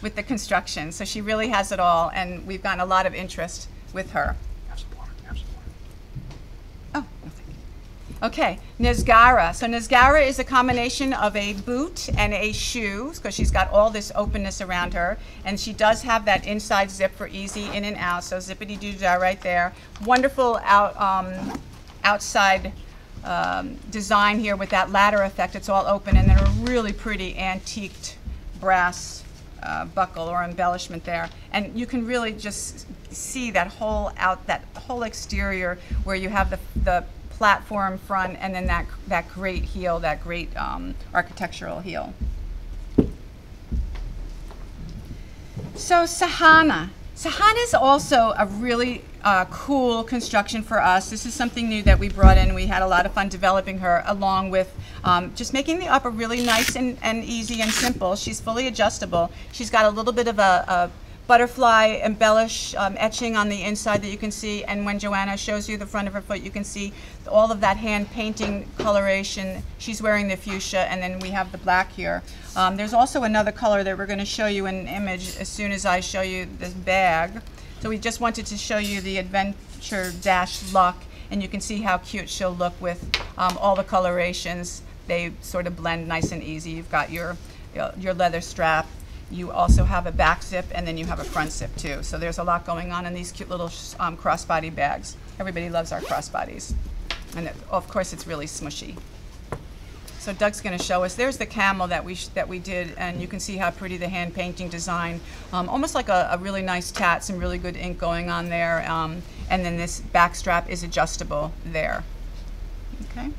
with the construction. So she really has it all, and we've gotten a lot of interest with her. Oh, Okay, Nizgara. So Nizgara is a combination of a boot and a shoe because she's got all this openness around her. And she does have that inside zip for easy in and out. So zippity doo dah right there. Wonderful out, um, outside um, design here with that ladder effect. It's all open and then a really pretty antiqued brass uh, buckle or embellishment there. And you can really just see that whole out, that whole exterior where you have the, the platform front and then that, that great heel, that great um, architectural heel. So Sahana. Sahana is also a really uh, cool construction for us. This is something new that we brought in. We had a lot of fun developing her along with um, just making the upper really nice and, and easy and simple. She's fully adjustable. She's got a little bit of a, a butterfly embellish um, etching on the inside that you can see and when Joanna shows you the front of her foot you can see all of that hand painting coloration. She's wearing the fuchsia and then we have the black here. Um, there's also another color that we're going to show you in an image as soon as I show you this bag. So we just wanted to show you the adventure dash luck and you can see how cute she'll look with um, all the colorations. They sort of blend nice and easy. You've got your your leather strap you also have a back zip and then you have a front zip too. So there's a lot going on in these cute little um, crossbody bags. Everybody loves our crossbodies. And it, of course it's really smushy. So Doug's going to show us. There's the camel that we that we did, and you can see how pretty the hand painting design, um, almost like a, a, really nice tat, some really good ink going on there. Um, and then this back strap is adjustable there. Okay.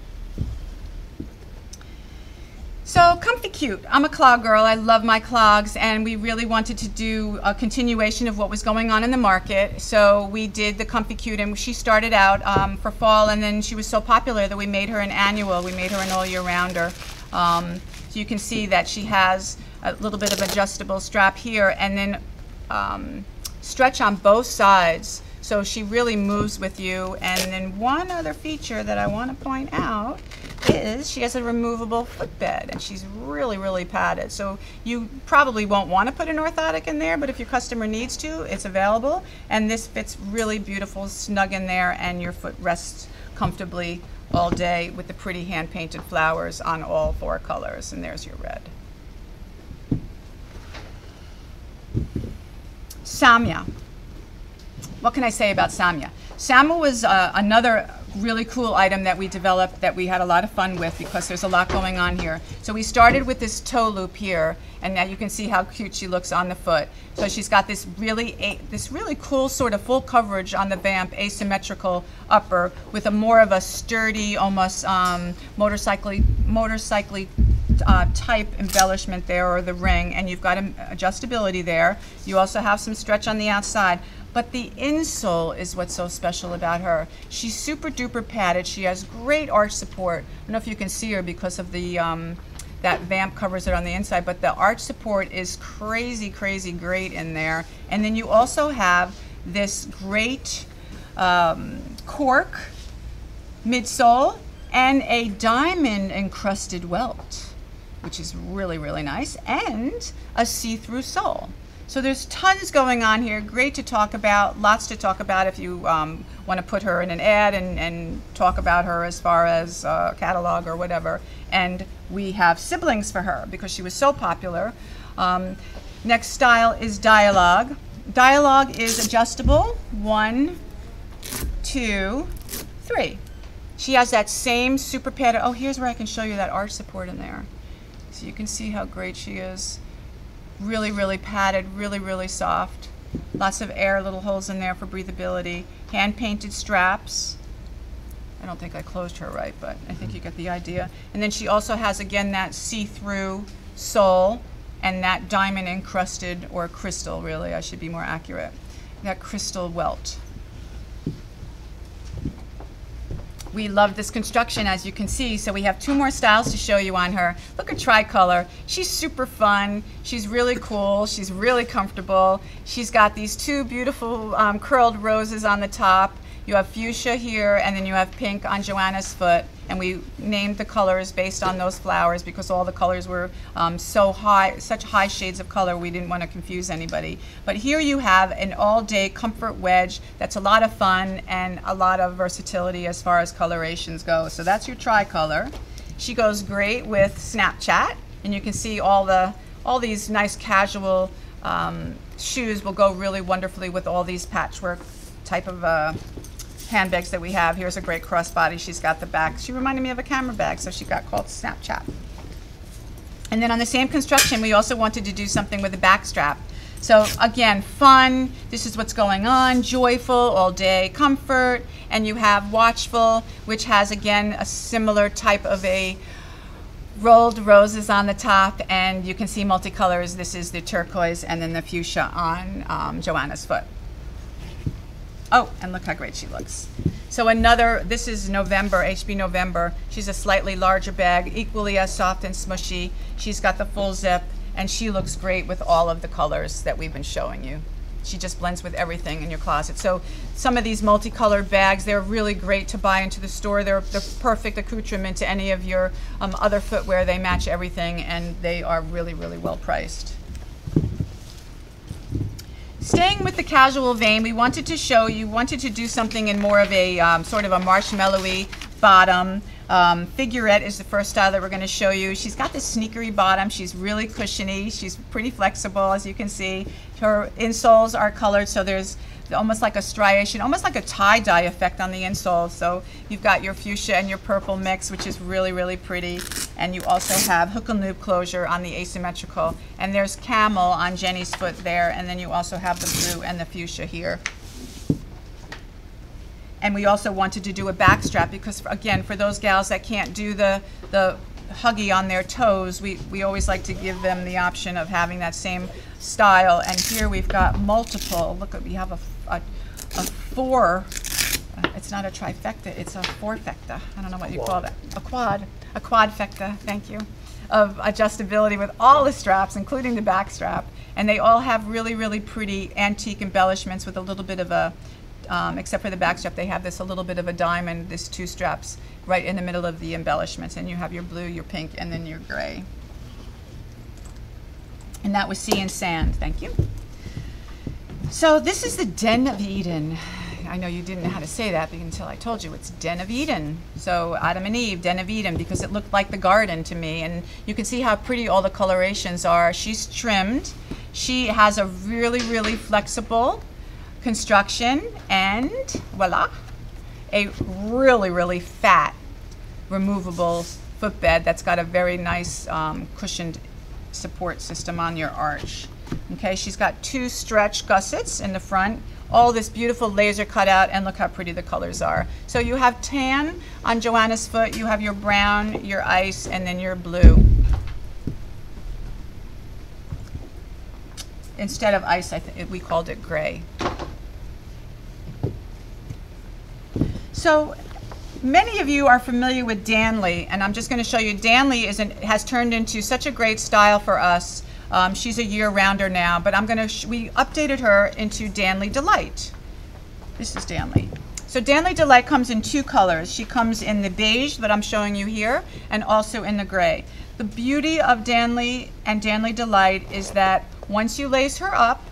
So Comfy Cute. I'm a clog girl. I love my clogs, and we really wanted to do a continuation of what was going on in the market. So we did the Comfy Cute, and she started out um, for fall, and then she was so popular that we made her an annual. We made her an all-year-rounder. Um, so you can see that she has a little bit of adjustable strap here, and then um, stretch on both sides. So she really moves with you. And then one other feature that I want to point out is she has a removable footbed and she's really, really padded. So you probably won't want to put an orthotic in there, but if your customer needs to, it's available. And this fits really beautiful, snug in there, and your foot rests comfortably all day with the pretty hand-painted flowers on all four colors. And there's your red. Samya. What can I say about Samya? Samya was uh, another really cool item that we developed that we had a lot of fun with because there's a lot going on here. So we started with this toe loop here, and now you can see how cute she looks on the foot. So she's got this really this really cool sort of full coverage on the vamp, asymmetrical upper with a more of a sturdy, almost um, motorcycle motorcycle uh, type embellishment there or the ring, and you've got adjustability there. You also have some stretch on the outside. But the insole is what's so special about her. She's super duper padded. She has great arch support. I don't know if you can see her because of the um, that vamp covers it on the inside, but the arch support is crazy, crazy great in there. And then you also have this great um, cork midsole and a diamond encrusted welt, which is really, really nice, and a see-through sole. So there's tons going on here. Great to talk about. Lots to talk about if you um, want to put her in an ad and, and talk about her as far as uh, catalog or whatever. And we have siblings for her because she was so popular. Um, next style is dialogue. Dialogue is adjustable. One, two, three. She has that same super padded. Oh, here's where I can show you that arch support in there. So you can see how great she is. Really, really padded, really, really soft. Lots of air, little holes in there for breathability. Hand painted straps. I don't think I closed her right, but I think you get the idea. And then she also has, again, that see-through sole and that diamond encrusted, or crystal really, I should be more accurate, that crystal welt. We love this construction, as you can see. So we have two more styles to show you on her. Look at Tricolor. She's super fun. She's really cool. She's really comfortable. She's got these two beautiful um, curled roses on the top. You have fuchsia here, and then you have pink on Joanna's foot. And we named the colors based on those flowers because all the colors were um, so high, such high shades of color, we didn't want to confuse anybody. But here you have an all-day comfort wedge that's a lot of fun and a lot of versatility as far as colorations go. So that's your tricolor. She goes great with Snapchat, and you can see all the all these nice casual um, shoes will go really wonderfully with all these patchwork type of uh, handbags that we have. Here's a great crossbody. She's got the back. She reminded me of a camera bag, so she got called Snapchat. And then on the same construction, we also wanted to do something with a back strap. So again, fun, this is what's going on, joyful, all day comfort, and you have watchful, which has again a similar type of a rolled roses on the top, and you can see multicolors. This is the turquoise and then the fuchsia on um, Joanna's foot. Oh, and look how great she looks. So another, this is November, HB November. She's a slightly larger bag, equally as soft and smushy. She's got the full zip, and she looks great with all of the colors that we've been showing you. She just blends with everything in your closet. So some of these multicolored bags, they're really great to buy into the store. They're the perfect accoutrement to any of your um, other footwear. They match everything, and they are really, really well priced. Staying with the casual vein, we wanted to show you, wanted to do something in more of a um, sort of a marshmallowy bottom. Um, figurette is the first style that we're going to show you. She's got this sneakery bottom. She's really cushiony. She's pretty flexible, as you can see. Her insoles are colored, so there's almost like a striation, almost like a tie-dye effect on the insole. So you've got your fuchsia and your purple mix, which is really, really pretty. And you also have hook and loop closure on the asymmetrical. And there's camel on Jenny's foot there. And then you also have the blue and the fuchsia here. And we also wanted to do a back strap because, again, for those gals that can't do the, the huggy on their toes, we, we always like to give them the option of having that same style. And here we've got multiple. Look, we have a, a, a four. Uh, it's not a trifecta, it's a fourfecta. I don't know what you call that. A quad. A quadfecta, thank you. Of adjustability with all the straps, including the back strap. And they all have really, really pretty antique embellishments with a little bit of a, um, except for the back strap, they have this a little bit of a diamond, this two straps right in the middle of the embellishments. And you have your blue, your pink, and then your gray. And that was Sea and Sand. Thank you. So this is the Den of Eden. I know you didn't know how to say that until I told you it's Den of Eden. So Adam and Eve, Den of Eden, because it looked like the garden to me. And you can see how pretty all the colorations are. She's trimmed. She has a really, really flexible construction and voila, a really, really fat removable footbed that's got a very nice um, cushioned support system on your arch. Okay, she's got two stretch gussets in the front, all this beautiful laser cutout, and look how pretty the colors are. So you have tan on Joanna's foot, you have your brown, your ice, and then your blue. Instead of ice, I think we called it gray. So Many of you are familiar with Danley, and I'm just going to show you. Danley is an, has turned into such a great style for us. Um, she's a year-rounder now, but I'm to, we updated her into Danley Delight. This is Danley. So Danley Delight comes in two colors. She comes in the beige that I'm showing you here, and also in the gray. The beauty of Danley and Danley Delight is that Once you lace her up,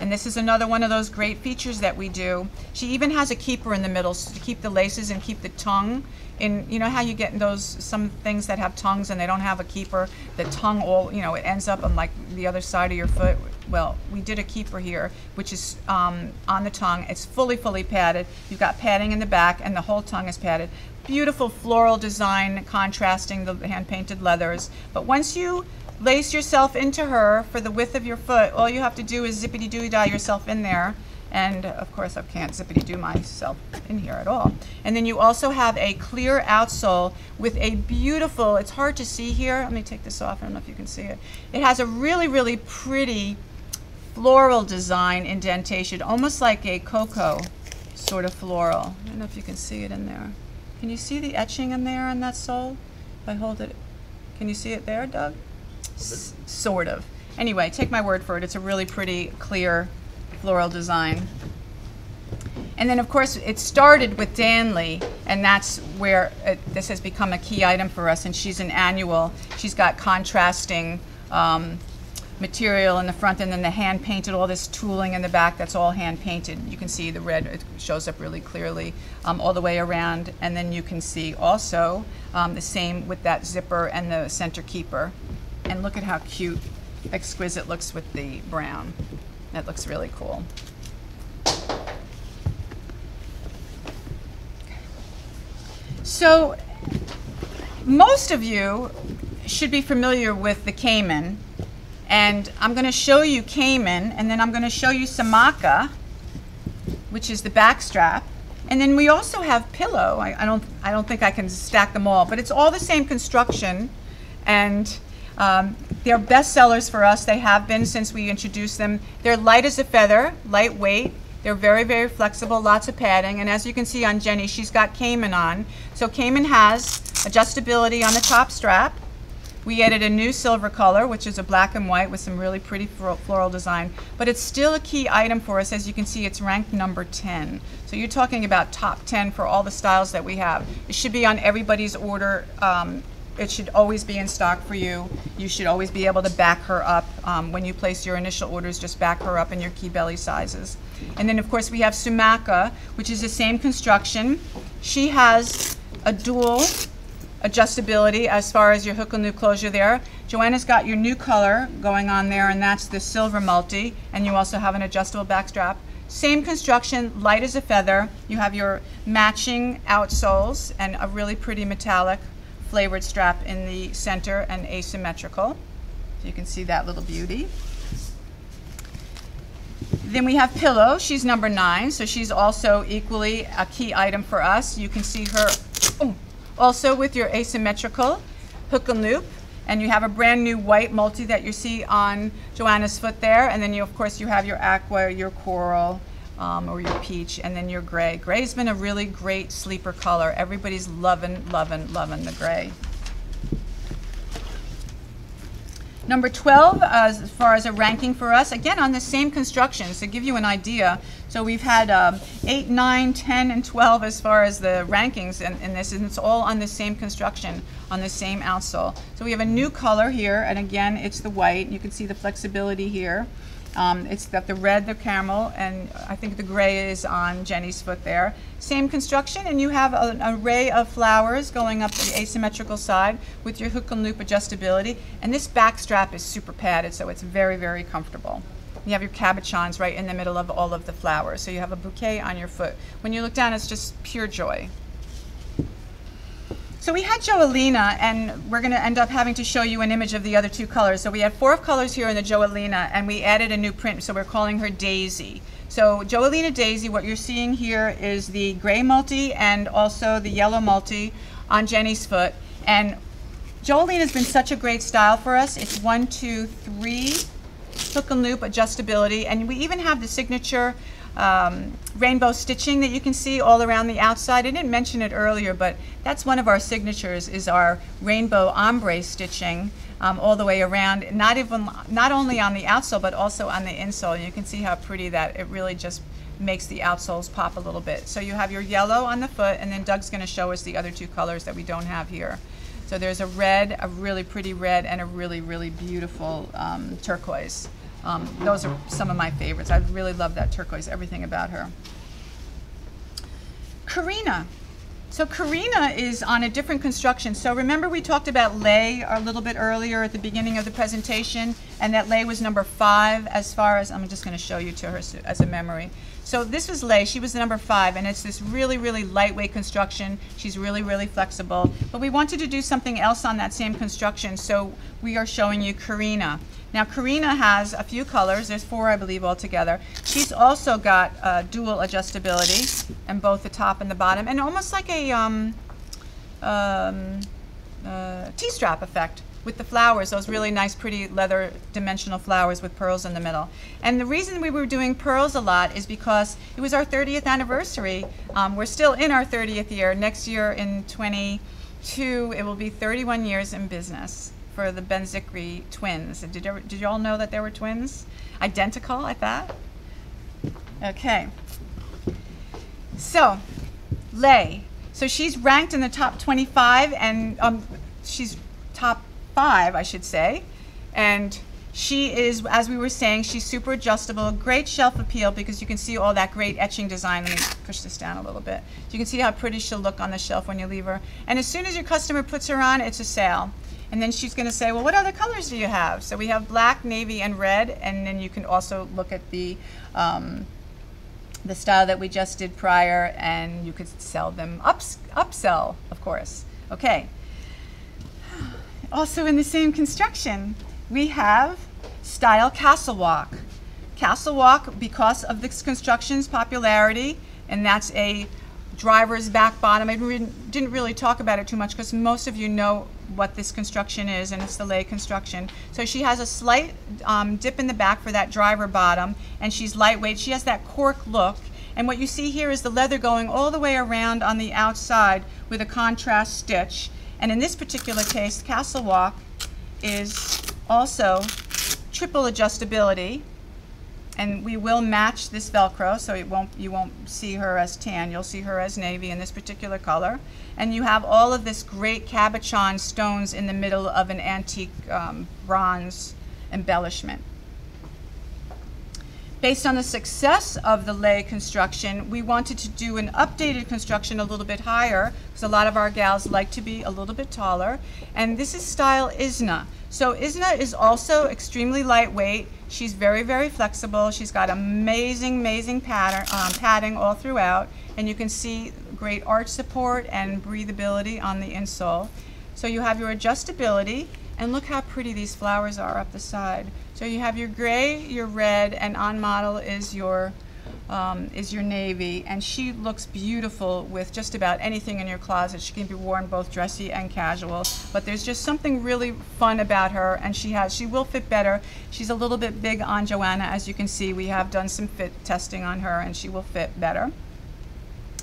and this is another one of those great features that we do. She even has a keeper in the middle so to keep the laces and keep the tongue. In you know how you get those some things that have tongues and they don't have a keeper. The tongue all you know it ends up on like the other side of your foot. Well, we did a keeper here, which is um, on the tongue. It's fully fully padded. You've got padding in the back and the whole tongue is padded. Beautiful floral design contrasting the hand painted leathers. But once you lace yourself into her for the width of your foot. All you have to do is zippity doo dah yourself in there. And of course, I can't zippity doo myself in here at all. And then you also have a clear outsole with a beautiful, it's hard to see here. Let me take this off. I don't know if you can see it. It has a really, really pretty floral design indentation, almost like a cocoa sort of floral. I don't know if you can see it in there. Can you see the etching in there on that sole? If I hold it, can you see it there, Doug? S sort of. Anyway, take my word for it. It's a really pretty, clear floral design. And then, of course, it started with Danley, and that's where it, this has become a key item for us. And she's an annual. She's got contrasting um, material in the front, and then the hand painted, all this tooling in the back. That's all hand painted. You can see the red. It shows up really clearly um, all the way around. And then you can see also um, the same with that zipper and the center keeper. And look at how cute, exquisite looks with the brown. That looks really cool. So most of you should be familiar with the Cayman. And I'm going to show you Cayman, and then I'm going to show you Samaka, which is the back strap. And then we also have Pillow. I, I, don't, I don't think I can stack them all, but it's all the same construction. And um, they're best sellers for us. They have been since we introduced them. They're light as a feather, lightweight. They're very, very flexible, lots of padding. And as you can see on Jenny, she's got Cayman on. So Cayman has adjustability on the top strap. We added a new silver color, which is a black and white with some really pretty floral design. But it's still a key item for us. As you can see, it's ranked number 10. So you're talking about top 10 for all the styles that we have. It should be on everybody's order um, it should always be in stock for you. You should always be able to back her up. Um, when you place your initial orders, just back her up in your key belly sizes. And then of course we have Sumaka, which is the same construction. She has a dual adjustability as far as your hook and loop closure there. Joanna's got your new color going on there, and that's the silver multi, and you also have an adjustable back strap. Same construction, light as a feather. You have your matching outsoles and a really pretty metallic flavored strap in the center and asymmetrical. So you can see that little beauty. Then we have Pillow. She's number nine, so she's also equally a key item for us. You can see her oh, also with your asymmetrical hook and loop. And you have a brand new white multi that you see on Joanna's foot there. And then you, of course, you have your aqua, your coral, um, or your peach, and then your gray. Gray's been a really great sleeper color. Everybody's loving, loving, loving the gray. Number 12, uh, as far as a ranking for us, again on the same construction, to give you an idea. So we've had um, 8, 9, 10, and 12 as far as the rankings in, in, this, and it's all on the same construction, on the same outsole. So we have a new color here, and again, it's the white. You can see the flexibility here. Um, it's got the red, the caramel, and I think the gray is on Jenny's foot there. Same construction, and you have an array of flowers going up the asymmetrical side with your hook and loop adjustability. And this back strap is super padded, so it's very, very comfortable. You have your cabochons right in the middle of all of the flowers, so you have a bouquet on your foot. When you look down, it's just pure joy. So we had Joelina, and we're going to end up having to show you an image of the other two colors. So we had four of colors here in the Joelina, and we added a new print, so we're calling her Daisy. So Joelina Daisy, what you're seeing here is the gray multi and also the yellow multi on Jenny's foot. And Joelina has been such a great style for us. It's one, two, three hook and loop adjustability, and we even have the signature um, rainbow stitching that you can see all around the outside. I didn't mention it earlier, but that's one of our signatures is our rainbow ombre stitching um, all the way around, not even not only on the outsole, but also on the insole. You can see how pretty that, it really just makes the outsoles pop a little bit. So you have your yellow on the foot, and then Doug's gonna show us the other two colors that we don't have here. So there's a red, a really pretty red, and a really, really beautiful um, turquoise Um, those are some of my favorites. I really love that turquoise, everything about her. Karina. So Karina is on a different construction. So remember we talked about lei a little bit earlier at the beginning of the presentation, and that lei was number five as far as, I'm just going to show you to her as a memory. So this was lei, she was number five, and it's this really, really lightweight construction. She's really, really flexible. But we wanted to do something else on that same construction, so we are showing you Karina. Now Karina has a few colors, there's four I believe altogether. She's also got uh, dual adjustability in both the top and the bottom, and almost like a um, um, uh, T-strap effect with the flowers, those really nice, pretty leather dimensional flowers with pearls in the middle. And the reason we were doing pearls a lot is because it was our 30th anniversary. Um, we're still in our 30th year. Next year in 22, it will be 31 years in business for the Bendzicri twins. Did you, did you all know that they were twins? Identical, I thought. Okay. So, Lay. So she's ranked in the top 25, and um, she's top five, I should say. And she is, as we were saying, she's super adjustable, great shelf appeal because you can see all that great etching design. Let me push this down a little bit. You can see how pretty she'll look on the shelf when you leave her. And as soon as your customer puts her on, it's a sale. And then she's going to say, well, what other colors do you have? So we have black, navy, and red. And then you can also look at the, um, the style that we just did prior, and you could sell them, ups, upsell, of course. Okay. Also in the same construction, we have style Castle Walk. Castle Walk, because of this construction's popularity, and that's a driver's back bottom. I didn't really talk about it too much because most of you know what this construction is, and it's the lei construction. So she has a slight um, dip in the back for that driver bottom, and she's lightweight. She has that cork look, and what you see here is the leather going all the way around on the outside with a contrast stitch. And in this particular case, Castle Walk is also triple adjustability. And we will match this Velcro, so won't, you won't see her as tan. You'll see her as navy in this particular color. And you have all of this great cabochon stones in the middle of an antique um, bronze embellishment. Based on the success of the lay construction, we wanted to do an updated construction a little bit higher because a lot of our gals like to be a little bit taller. And this is style Isna. So Isna is also extremely lightweight. She's very, very flexible. She's got amazing, amazing pattern, um, padding all throughout. And you can see great arch support and breathability on the insole. So you have your adjustability. And look how pretty these flowers are up the side. So you have your gray, your red, and on model is your um, is your navy, and she looks beautiful with just about anything in your closet. She can be worn both dressy and casual, but there's just something really fun about her, and she has she will fit better. She's a little bit big on Joanna, as you can see. We have done some fit testing on her, and she will fit better.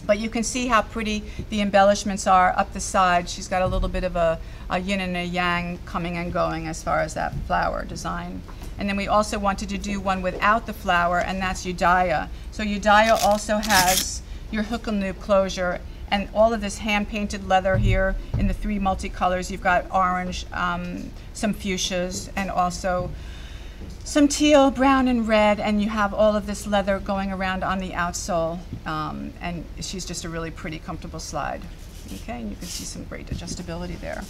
But you can see how pretty the embellishments are up the side. She's got a little bit of a, a yin and a yang coming and going as far as that flower design. And then we also wanted to do one without the flower, and that's Udaya. So Udaya also has your hook and loop closure and all of this hand-painted leather here in the three multicolors. You've got orange, um, some fuchsias, and also some teal, brown, and red, and you have all of this leather going around on the outsole, um, and she's just a really pretty, comfortable slide. Okay, and you can see some great adjustability there.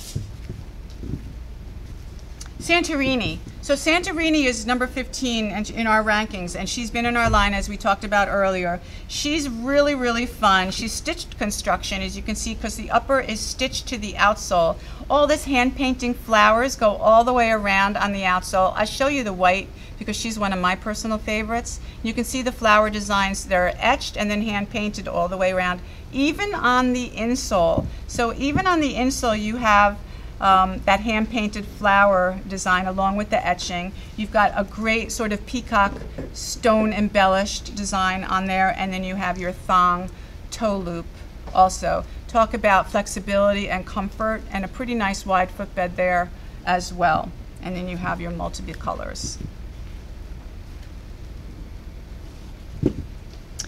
Santorini. So Santorini is number 15 in our rankings, and she's been in our line as we talked about earlier. She's really, really fun. She's stitched construction, as you can see, because the upper is stitched to the outsole. All this hand painting flowers go all the way around on the outsole. I'll show you the white because she's one of my personal favorites. You can see the flower designs. They're etched and then hand painted all the way around, even on the insole. So even on the insole, you have um, that hand painted flower design along with the etching. You've got a great sort of peacock stone embellished design on there, and then you have your thong toe loop also. Talk about flexibility and comfort, and a pretty nice wide footbed there as well. And then you have your multiple colors.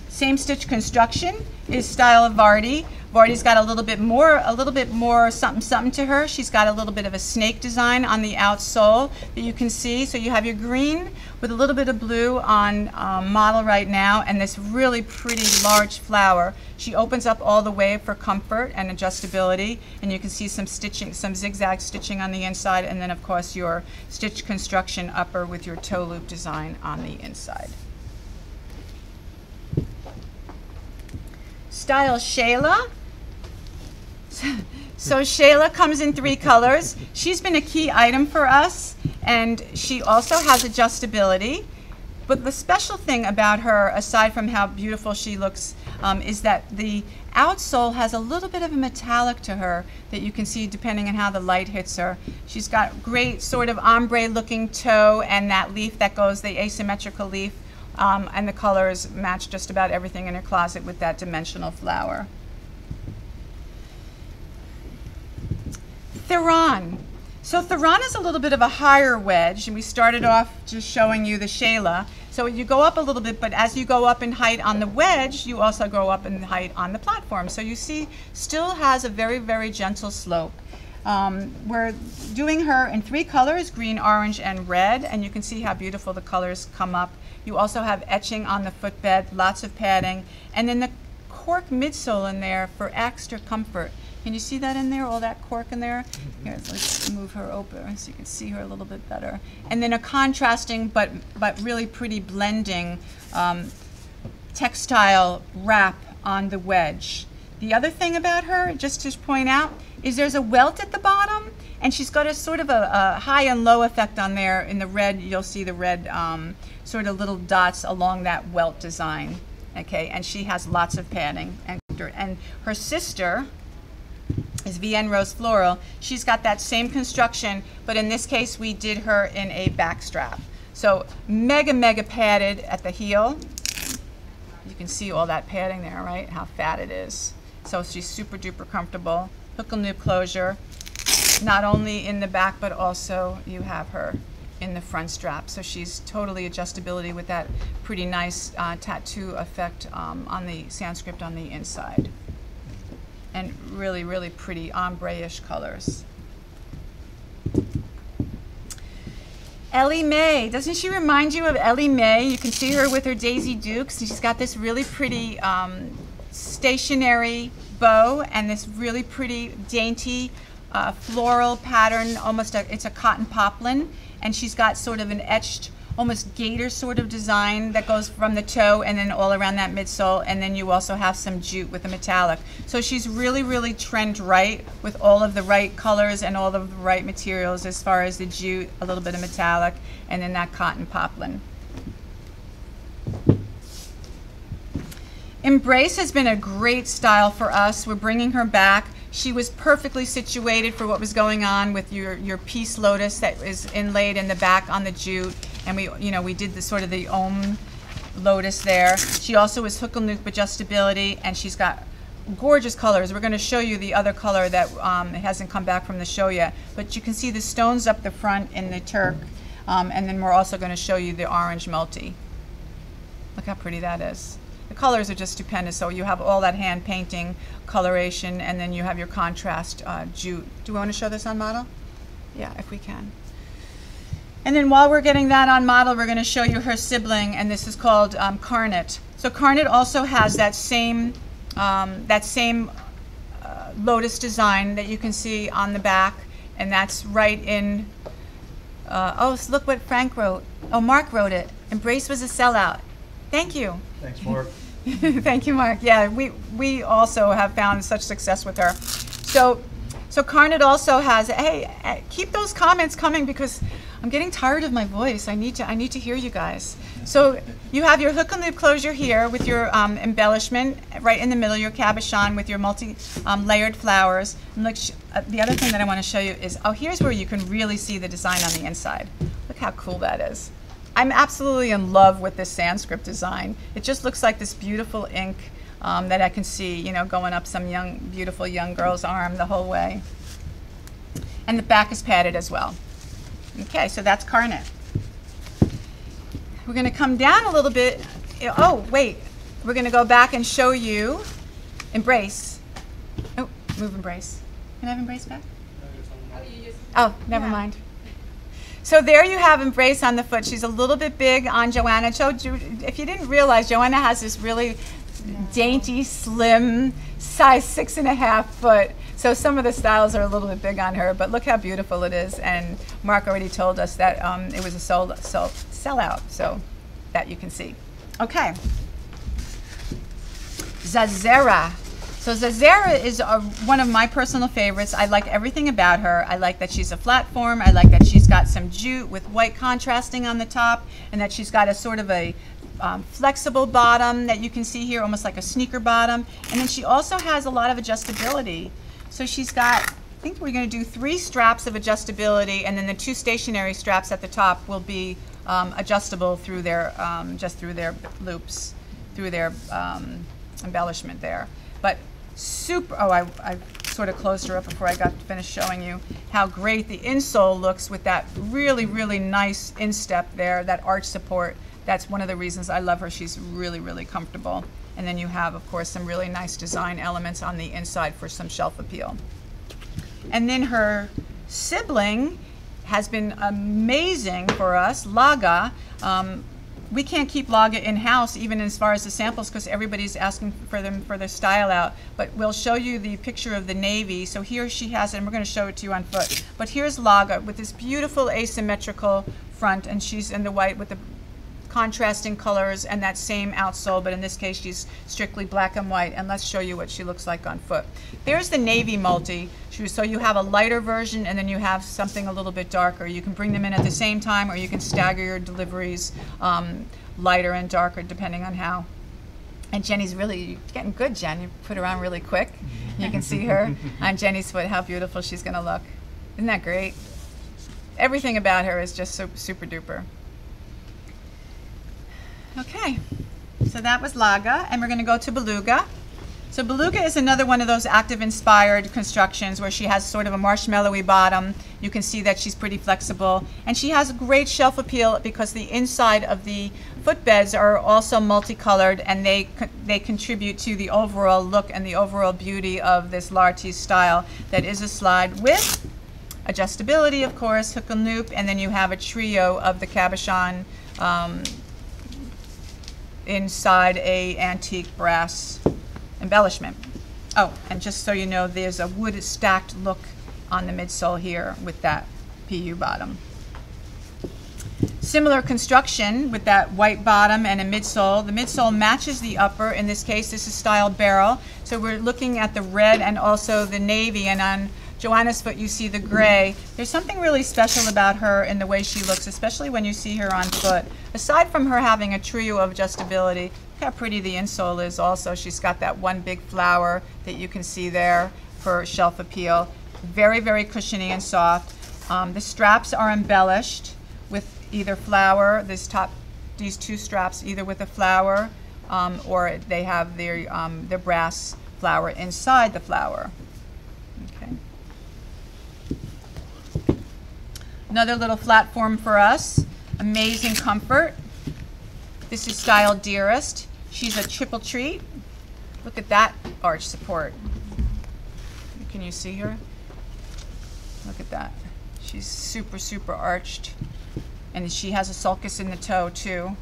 Same stitch construction is style of Vardy. Vardy's got a little bit more, a little bit more something something to her. She's got a little bit of a snake design on the outsole that you can see. So you have your green with a little bit of blue on um, model right now and this really pretty large flower. She opens up all the way for comfort and adjustability and you can see some stitching, some zigzag stitching on the inside and then of course your stitch construction upper with your toe loop design on the inside. Style Shayla. So Shayla comes in three colors. She's been a key item for us, and she also has adjustability. But the special thing about her, aside from how beautiful she looks, um, is that the outsole has a little bit of a metallic to her that you can see depending on how the light hits her. She's got great sort of ombre looking toe and that leaf that goes, the asymmetrical leaf, um, and the colors match just about everything in her closet with that dimensional flower. Theron. So Theron is a little bit of a higher wedge, and we started off just showing you the Shayla. So you go up a little bit, but as you go up in height on the wedge, you also go up in height on the platform. So you see, still has a very, very gentle slope. Um, we're doing her in three colors, green, orange, and red, and you can see how beautiful the colors come up. You also have etching on the footbed, lots of padding, and then the cork midsole in there for extra comfort. Can you see that in there, all that cork in there? Here, let's move her over so you can see her a little bit better. And then a contrasting but, but really pretty blending um, textile wrap on the wedge. The other thing about her, just to point out, is there's a welt at the bottom and she's got a sort of a, a high and low effect on there. In the red, you'll see the red um, sort of little dots along that welt design. Okay, and she has lots of padding. And, and her sister, is Vienne Rose Floral. She's got that same construction, but in this case we did her in a back strap. So mega, mega padded at the heel. You can see all that padding there, right? How fat it is. So she's super duper comfortable. Hook and loop closure, not only in the back, but also you have her in the front strap. So she's totally adjustability with that pretty nice uh, tattoo effect um, on the Sanskrit on the inside and really, really pretty ombre-ish colors. Ellie Mae, doesn't she remind you of Ellie Mae? You can see her with her Daisy Dukes. She's got this really pretty um, stationary bow and this really pretty dainty uh, floral pattern, almost a, it's a cotton poplin. And she's got sort of an etched almost gator sort of design that goes from the toe and then all around that midsole and then you also have some jute with a metallic. So she's really, really trend right with all of the right colors and all of the right materials as far as the jute, a little bit of metallic, and then that cotton poplin. Embrace has been a great style for us. We're bringing her back. She was perfectly situated for what was going on with your, your peace lotus that is inlaid in the back on the jute and we, you know, we did the sort of the Om lotus there. She also is hook and loop adjustability, and she's got gorgeous colors. We're going to show you the other color that um, hasn't come back from the show yet, but you can see the stones up the front in the Turk, um, and then we're also going to show you the orange multi. Look how pretty that is. The colors are just stupendous. So you have all that hand painting coloration, and then you have your contrast uh, jute. Do we want to show this on model? Yeah, if we can. And then while we're getting that on model, we're going to show you her sibling, and this is called um, Carnet. So Carnet also has that same, um, that same uh, lotus design that you can see on the back, and that's right in, uh, oh, look what Frank wrote. Oh, Mark wrote it. Embrace was a sellout. Thank you. Thanks, Mark. Thank you, Mark. Yeah, we, we also have found such success with her. So, so Carnet also has, hey, eh, keep those comments coming because I'm getting tired of my voice. I need to I need to hear you guys. So you have your hook and loop closure here with your um, embellishment right in the middle, your cabochon with your multi-layered um, flowers. And look, uh, the other thing that I want to show you is, oh, here's where you can really see the design on the inside. Look how cool that is. I'm absolutely in love with this Sanskrit design. It just looks like this beautiful ink um, that I can see, you know, going up some young, beautiful young girl's arm the whole way. And the back is padded as well. Okay, so that's Carnet. We're going to come down a little bit. Oh, wait. We're going to go back and show you Embrace. Oh, move embrace. Can I have embrace back? Oh, never Yeah. mind. So there you have Embrace on the foot. She's a little bit big on Joanna. So if you didn't realize, Joanna has this really dainty, slim, size six and a half foot. So some of the styles are a little bit big on her, but look how beautiful it is. And Mark already told us that um, it was a sold, sold sellout, so that you can see. Okay. Zazera. So Zazera is uh one of my personal favorites. I like everything about her. I like that she's a flat form. I like that she's got some jute with white contrasting on the top, and that she's got a sort of a um, flexible bottom that you can see here, almost like a sneaker bottom. And then she also has a lot of adjustability. So she's got, I think we're going to do three straps of adjustability, and then the two stationary straps at the top will be um, adjustable through their, um, just through their loops, through their um, embellishment there. But super, oh, I, I sort of closed her up before I got finished showing you how great the insole looks with that really, really nice instep there, that arch support. That's one of the reasons I love her. She's really, really comfortable. And then you have, of course, some really nice design elements on the inside for some shelf appeal. And then her sibling has been amazing for us, Laga. Um, we can't keep Laga in-house even as far as the samples because everybody's asking for them for their style out. But we'll show you the picture of the navy. So here she has it, and we're going to show it to you on foot. But here's Laga with this beautiful asymmetrical front, and she's in the white with the contrasting colors and that same outsole, but in this case she's strictly black and white. And let's show you what she looks like on foot. There's the navy multi. So you have a lighter version and then you have something a little bit darker. You can bring them in at the same time or you can stagger your deliveries um, lighter and darker depending on how. And Jenny's really getting good, Jen. You put her on really quick. You can see her on Jenny's foot, how beautiful she's going to look. Isn't that great? Everything about her is just so super duper. Okay, so that was Laga, and we're going to go to Beluga. So Beluga is another one of those active inspired constructions where she has sort of a marshmallowy bottom. You can see that she's pretty flexible, and she has a great shelf appeal because the inside of the footbeds are also multicolored, and they they contribute to the overall look and the overall beauty of this Larty style. That is a slide with adjustability, of course, hook and loop, and then you have a trio of the cabochon um, inside a antique brass embellishment. Oh, and just so you know, there's a wood stacked look on the midsole here with that PU bottom. Similar construction with that white bottom and a midsole. The midsole matches the upper. In this case, this is styled barrel. So we're looking at the red and also the navy. And on Joanna's foot, you see the gray. There's something really special about her in the way she looks, especially when you see her on foot. Aside from her having a trio of adjustability, look how pretty the insole is also. She's got that one big flower that you can see there for shelf appeal. Very, very cushiony and soft. Um, the straps are embellished with either flower, this top, these two straps, either with a flower um, or they have their, um, their brass flower inside the flower. Okay. Another little flat form for us. Amazing comfort. This is styled Dearest. She's a triple treat. Look at that arch support. Can you see her? Look at that. She's super, super arched. And she has a sulcus in the toe too.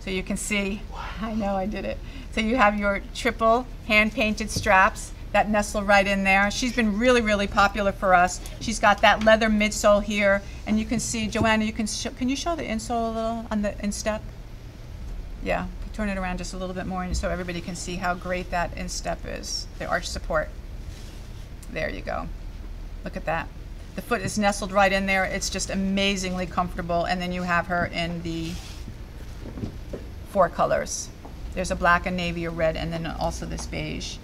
So you can see, I know I did it. So you have your triple hand-painted straps that nestle right in there. She's been really, really popular for us. She's got that leather midsole here, and you can see, Joanna, you can can you show the insole a little on the instep? Yeah, turn it around just a little bit more, so everybody can see how great that instep is. The arch support. There you go. Look at that. The foot is nestled right in there. It's just amazingly comfortable, and then you have her in the four colors. There's a black, a navy, a red, and then also this beige.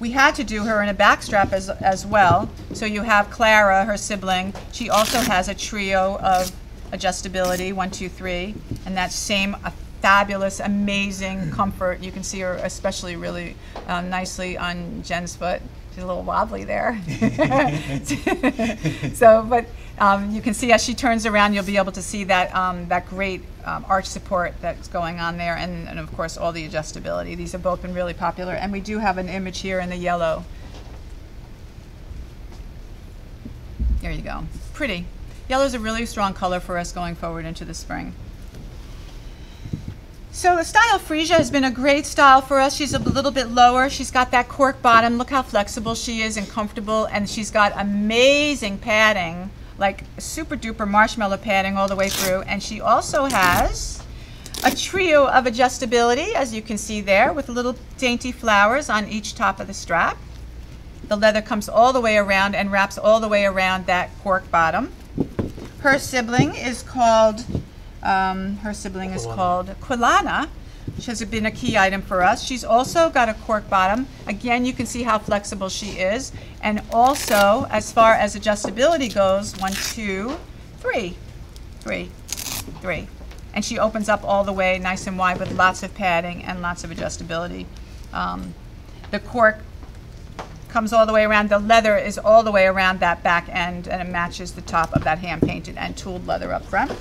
We had to do her in a backstrap as, as well. So you have Clara, her sibling. She also has a trio of adjustability, one, two, three, and that same a fabulous, amazing comfort. You can see her especially really um, nicely on Jen's foot. She's a little wobbly there. so, but um, you can see as she turns around, you'll be able to see that um, that great um, arch support that's going on there, and, and of course all the adjustability. These have both been really popular, and we do have an image here in the yellow. There you go. Pretty. Yellow is a really strong color for us going forward into the spring. So the style Freesia has been a great style for us. She's a little bit lower. She's got that cork bottom. Look how flexible she is and comfortable. And she's got amazing padding, like super duper marshmallow padding all the way through. And she also has a trio of adjustability, as you can see there, with little dainty flowers on each top of the strap. The leather comes all the way around and wraps all the way around that cork bottom. Her sibling is called um, her sibling is called Quilana. She has been a key item for us. She's also got a cork bottom. Again, you can see how flexible she is. And also, as far as adjustability goes, one, two, three, three, three. And she opens up all the way nice and wide with lots of padding and lots of adjustability. Um, the cork comes all the way around. The leather is all the way around that back end and it matches the top of that hand painted and tooled leather up front.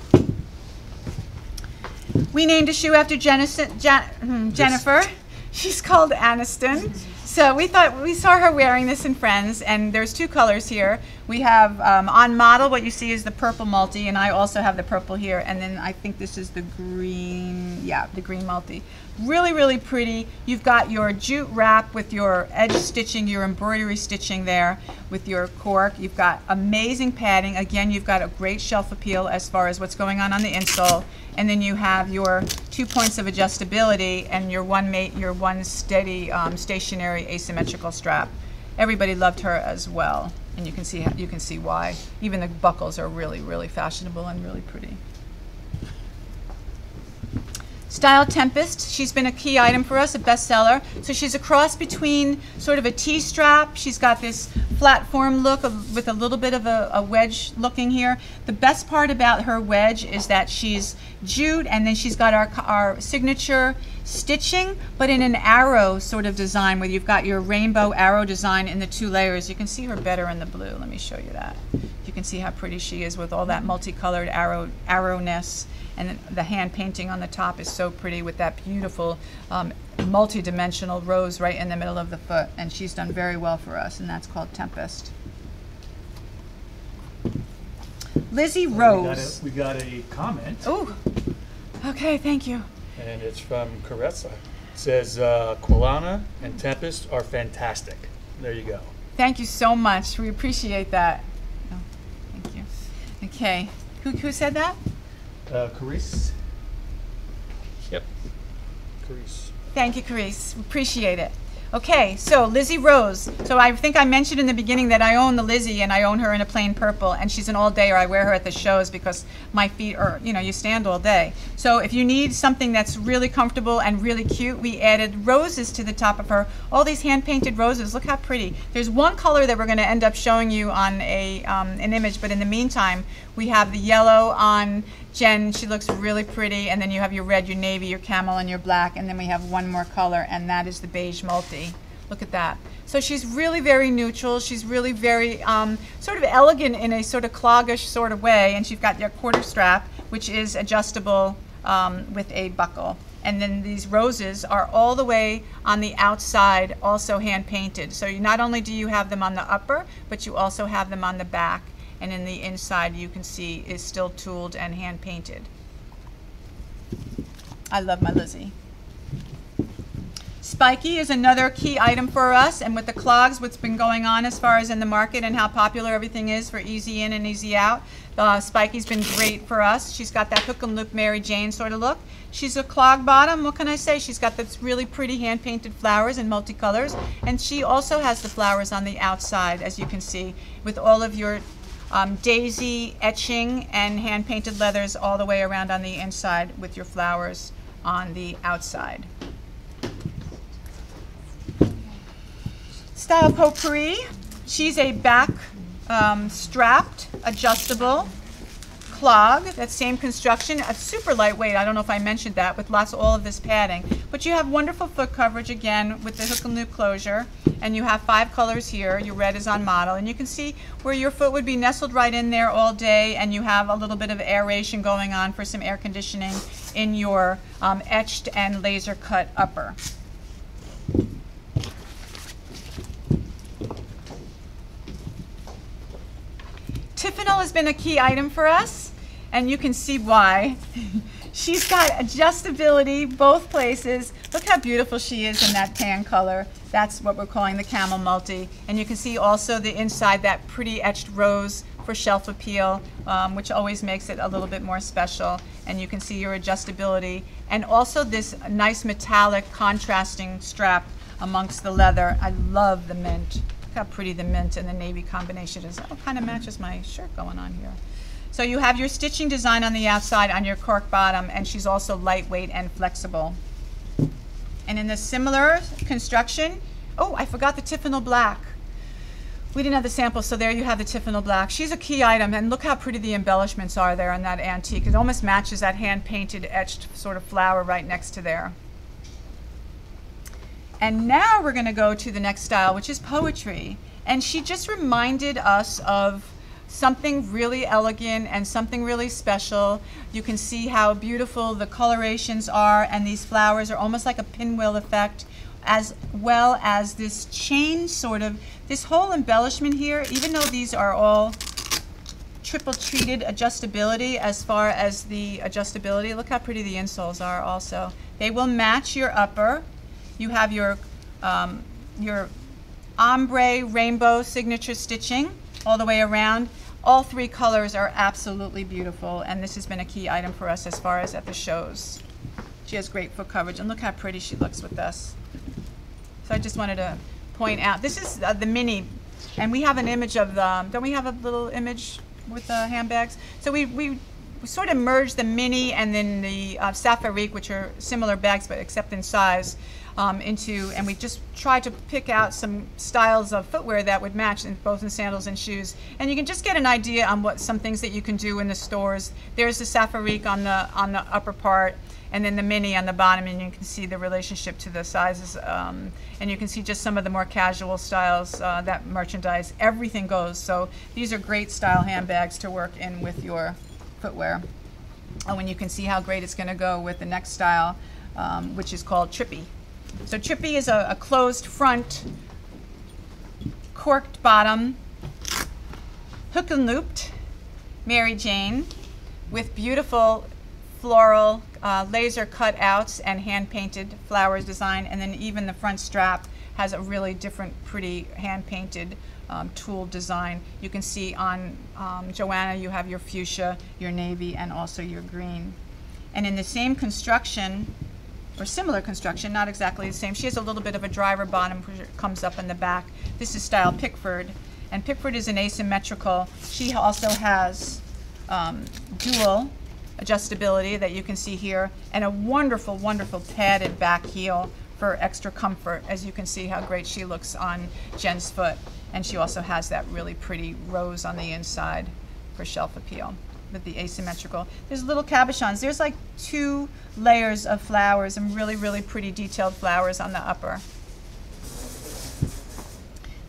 We named a shoe after Jenison, Jen, hmm, Jennifer. She's called Aniston. So we thought we saw her wearing this in Friends, and there's two colors here. We have um, on model what you see is the purple multi, and I also have the purple here, and then I think this is the green. Yeah, the green multi. Really, really pretty. You've got your jute wrap with your edge stitching, your embroidery stitching there with your cork. You've got amazing padding. Again, you've got a great shelf appeal as far as what's going on on the insole. And then you have your two points of adjustability and your one mate, your one steady um, stationary asymmetrical strap. Everybody loved her as well, and you can see you can see why. Even the buckles are really, really fashionable and really pretty. Style Tempest, she's been a key item for us, a bestseller. So she's a cross between sort of a T-strap. She's got this flat form look of, with a little bit of a, a, wedge looking here. The best part about her wedge is that she's jute and then she's got our, our signature stitching, but in an arrow sort of design where you've got your rainbow arrow design in the two layers. You can see her better in the blue. Let me show you that. You can see how pretty she is with all that multicolored arrow arrowness and the hand painting on the top is so pretty with that beautiful um, multi-dimensional rose right in the middle of the foot and she's done very well for us and that's called Tempest. Lizzie Rose. We got a, we got a comment. Oh, okay, thank you. And it's from Caressa. It says, uh, Quilana and Tempest are fantastic. There you go. Thank you so much. We appreciate that. Oh, thank you. Okay. Who, who said that? Uh, Carice? Yep. Carice. Thank you, Carice. Appreciate it. Okay, so Lizzie Rose. So I think I mentioned in the beginning that I own the Lizzie and I own her in a plain purple and she's an all day or I wear her at the shows because my feet are, you know, you stand all day. So if you need something that's really comfortable and really cute, we added roses to the top of her. All these hand painted roses, look how pretty. There's one color that we're going to end up showing you on a, um, an image, but in the meantime, we have the yellow on Jen, she looks really pretty, and then you have your red, your navy, your camel, and your black, and then we have one more color, and that is the beige multi. Look at that. So she's really very neutral. She's really very um, sort of elegant in a sort of cloggish sort of way, and she's got your quarter strap, which is adjustable um, with a buckle. And then these roses are all the way on the outside, also hand painted. So you, not only do you have them on the upper, but you also have them on the back and in the inside you can see is still tooled and hand painted. I love my Lizzie. Spiky is another key item for us, and with the clogs, what's been going on as far as in the market and how popular everything is for easy in and easy out, uh, Spiky's been great for us. She's got that hook and loop Mary Jane sort of look. She's a clog bottom, what can I say? She's got those really pretty hand-painted flowers in multicolors, and she also has the flowers on the outside, as you can see, with all of your um, daisy etching and hand painted leathers all the way around on the inside with your flowers on the outside. Style Potpourri. She's a back um, strapped, adjustable clog, that same construction, a super lightweight, I don't know if I mentioned that, with lots of all of this padding. But you have wonderful foot coverage again with the hook and loop closure, and you have five colors here. Your red is on model, and you can see where your foot would be nestled right in there all day, and you have a little bit of aeration going on for some air conditioning in your um, etched and laser cut upper. insole has been a key item for us, and you can see why. She's got adjustability both places. Look how beautiful she is in that tan color. That's what we're calling the camel multi. And you can see also the inside, that pretty etched rose for shelf appeal, um, which always makes it a little bit more special. And you can see your adjustability. And also this nice metallic contrasting strap amongst the leather. I love the mint. Look how pretty the mint and the navy combination is. Oh, kind of matches my shirt going on here. So you have your stitching design on the outside on your cork bottom, and she's also lightweight and flexible. And in the similar construction, oh, I forgot the Tiffanel black. We didn't have the sample, so there you have the Tiffanel black. She's a key item, and look how pretty the embellishments are there on that antique. It almost matches that hand-painted, etched sort of flower right next to there. And now we're going to go to the next style, which is poetry. And she just reminded us of something really elegant and something really special. You can see how beautiful the colorations are, and these flowers are almost like a pinwheel effect, as well as this chain sort of, this whole embellishment here, even though these are all triple treated adjustability as far as the adjustability, look how pretty the insoles are also. They will match your upper. You have your, um, your ombre rainbow signature stitching all the way around. All three colors are absolutely beautiful, and this has been a key item for us as far as at the shows. She has great foot coverage, and look how pretty she looks with this. So I just wanted to point out, this is uh, the mini, and we have an image of the, don't we have a little image with the handbags? So we, we we sort of merged the mini and then the uh, Safarik, which are similar bags but except in size, um, into, and we just tried to pick out some styles of footwear that would match in both in sandals and shoes. And you can just get an idea on what some things that you can do in the stores. There's the Safarik on the on the upper part, and then the mini on the bottom, and you can see the relationship to the sizes. Um, and you can see just some of the more casual styles uh, that merchandise. Everything goes. So these are great style handbags to work in with your footwear. Oh, and you can see how great it's going to go with the next style, um, which is called Trippy. So chippy is a, a closed front, corked bottom, hook and looped Mary Jane with beautiful floral uh, laser cutouts and hand painted flowers design and then even the front strap has a really different pretty hand painted um, tool design. You can see on um, Joanna you have your fuchsia, your navy and also your green. And in the same construction or similar construction, not exactly the same. She has a little bit of a driver bottom which comes up in the back. This is style Pickford, and Pickford is an asymmetrical. She also has um, dual adjustability that you can see here, and a wonderful, wonderful padded back heel for extra comfort, as you can see how great she looks on Jen's foot. And she also has that really pretty rose on the inside for shelf appeal with the asymmetrical. There's little cabochons. There's like two layers of flowers and really, really pretty detailed flowers on the upper.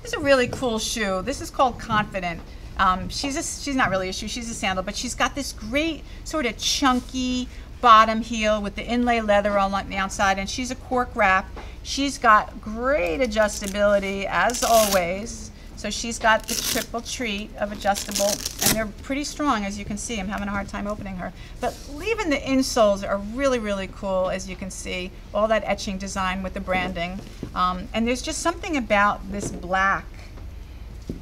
This is a really cool shoe. This is called Confident. Um, she's a, she's not really a shoe, she's a sandal, but she's got this great sort of chunky bottom heel with the inlay leather on like the outside, and she's a cork wrap. She's got great adjustability as always. So she's got the triple treat of adjustable, and they're pretty strong, as you can see. I'm having a hard time opening her. But even the insoles are really, really cool, as you can see. All that etching design with the branding. Um, and there's just something about this black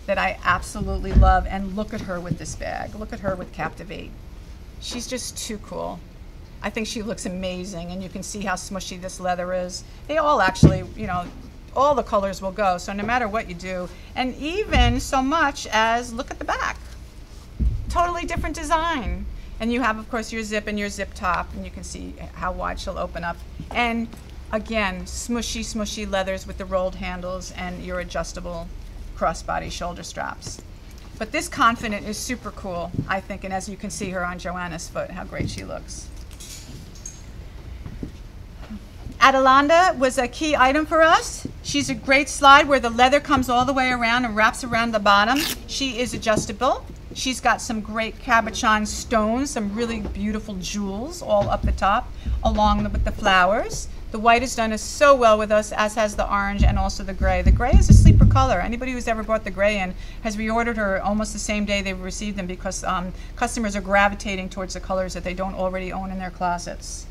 that I absolutely love. And look at her with this bag. Look at her with Captivate. She's just too cool. I think she looks amazing, and you can see how smushy this leather is. They all actually, you know, all the colors will go. So no matter what you do, and even so much as look at the back, totally different design. And you have, of course, your zip and your zip top, and you can see how wide she'll open up. And again, smushy, smushy leathers with the rolled handles and your adjustable crossbody shoulder straps. But this Confident is super cool, I think, and as you can see her on Joanna's foot, how great she looks. Adelanda was a key item for us. She's a great slide where the leather comes all the way around and wraps around the bottom. She is adjustable. She's got some great cabochon stones, some really beautiful jewels all up the top, along with the flowers. The white has done us so well with us, as has the orange and also the gray. The gray is a sleeper color. Anybody who's ever bought the gray in has reordered her almost the same day they've received them because um, customers are gravitating towards the colors that they don't already own in their closets.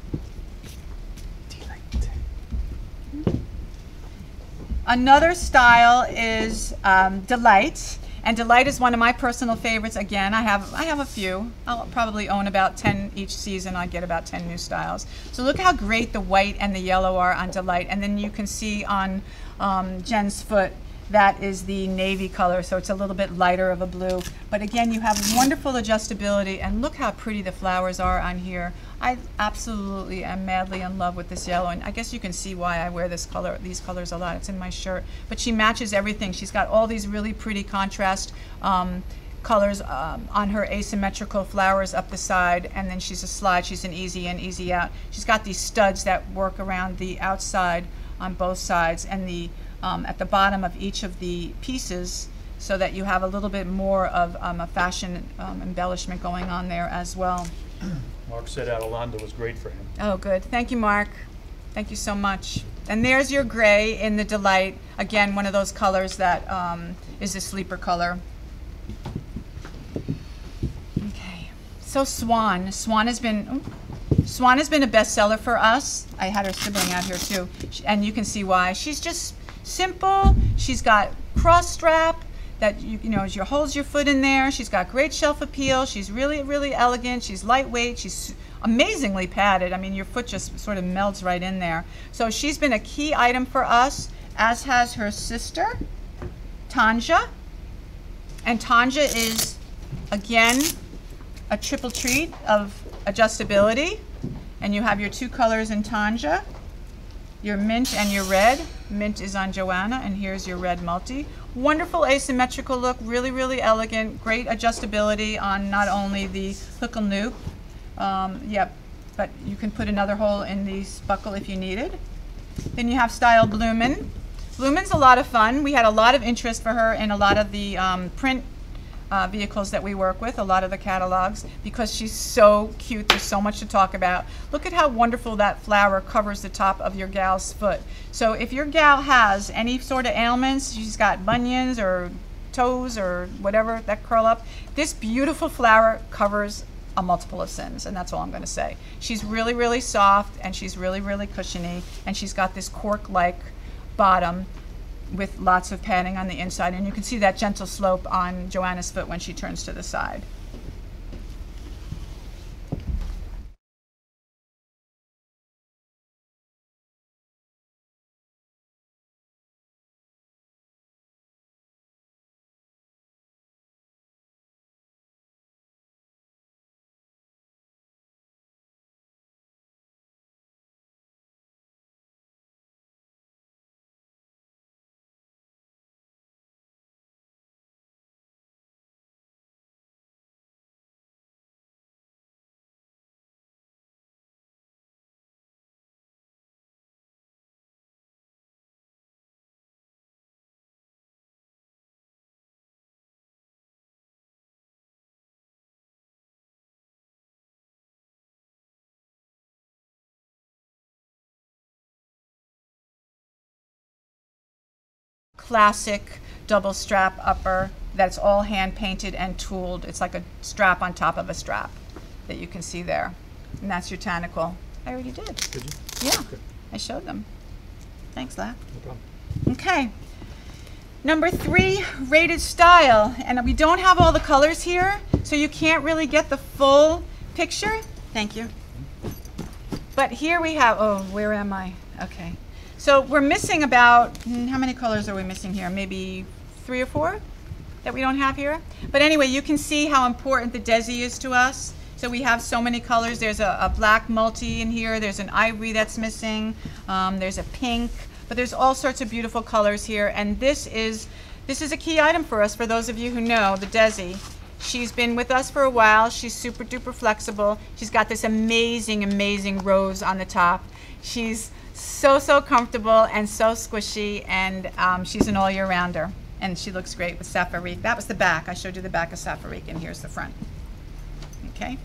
Another style is um, Delight, and Delight is one of my personal favorites. Again, I have I have a few. I'll probably own about ten each season. I get about ten new styles. So look how great the white and the yellow are on Delight, and then you can see on um, Jen's foot that is the navy color, so it's a little bit lighter of a blue. But again, you have wonderful adjustability, and look how pretty the flowers are on here. I absolutely am madly in love with this yellow, and I guess you can see why I wear this color, these colors a lot. It's in my shirt, but she matches everything. She's got all these really pretty contrast um, colors um, on her asymmetrical flowers up the side, and then she's a slide. She's an easy in, easy out. She's got these studs that work around the outside on both sides, and the um, at the bottom of each of the pieces so that you have a little bit more of um, a fashion um, embellishment going on there as well. Mark said Atalanta was great for him. Oh, good. Thank you, Mark. Thank you so much. And there's your gray in the Delight. Again, one of those colors that um, is a sleeper color. Okay. So Swan. Swan has been. oh, Swan has been a bestseller for us. I had her sibling out here too, and you can see why. She's just simple. She's got cross strap that you, you know you holds your foot in there. She's got great shelf appeal. She's really really elegant. She's lightweight. She's amazingly padded. I mean, your foot just sort of melts right in there. So she's been a key item for us, as has her sister, Tanja. And Tanja is again a triple treat of adjustability. And you have your two colors in Tanja, your mint and your red. Mint is on Joanna, and here's your red multi. Wonderful asymmetrical look, really, really elegant. Great adjustability on not only the hook and loop, um, yep, but you can put another hole in the buckle if you needed. Then you have style Bloomin'. Bloomin's a lot of fun. We had a lot of interest for her in a lot of the um, print uh, vehicles that we work with, a lot of the catalogs, because she's so cute. There's so much to talk about. Look at how wonderful that flower covers the top of your gal's foot. So if your gal has any sort of ailments, she's got bunions or toes or whatever that curl up, this beautiful flower covers a multiple of sins, and that's all I'm going to say. She's really, really soft, and she's really, really cushiony, and she's got this cork-like bottom with lots of padding on the inside, and you can see that gentle slope on Joanna's foot when she turns to the side. Classic double strap upper that's all hand painted and tooled. It's like a strap on top of a strap that you can see there. And that's your tanacle. I already did. Did you? Yeah, Okay, I showed them. Thanks, Lap. no problem. Okay. Number three, rated style. And we don't have all the colors here, so you can't really get the full picture. Thank you. Mm-hmm. But here we have, oh, where am I? Okay. So we're missing about, hmm, how many colors are we missing here? Maybe three or four that we don't have here? But anyway, you can see how important the Desi is to us. So we have so many colors. There's a, a black multi in here. There's an ivory that's missing. Um, there's a pink. But there's all sorts of beautiful colors here. And this is this is a key item for us. For those of you who know the Desi, she's been with us for a while. She's super duper flexible. She's got this amazing amazing rose on the top. She's so so comfortable and so squishy. And um, she's an all year rounder. And she looks great with Safarique. That was the back. I showed you the back of Safarique, and here's the front. Okay?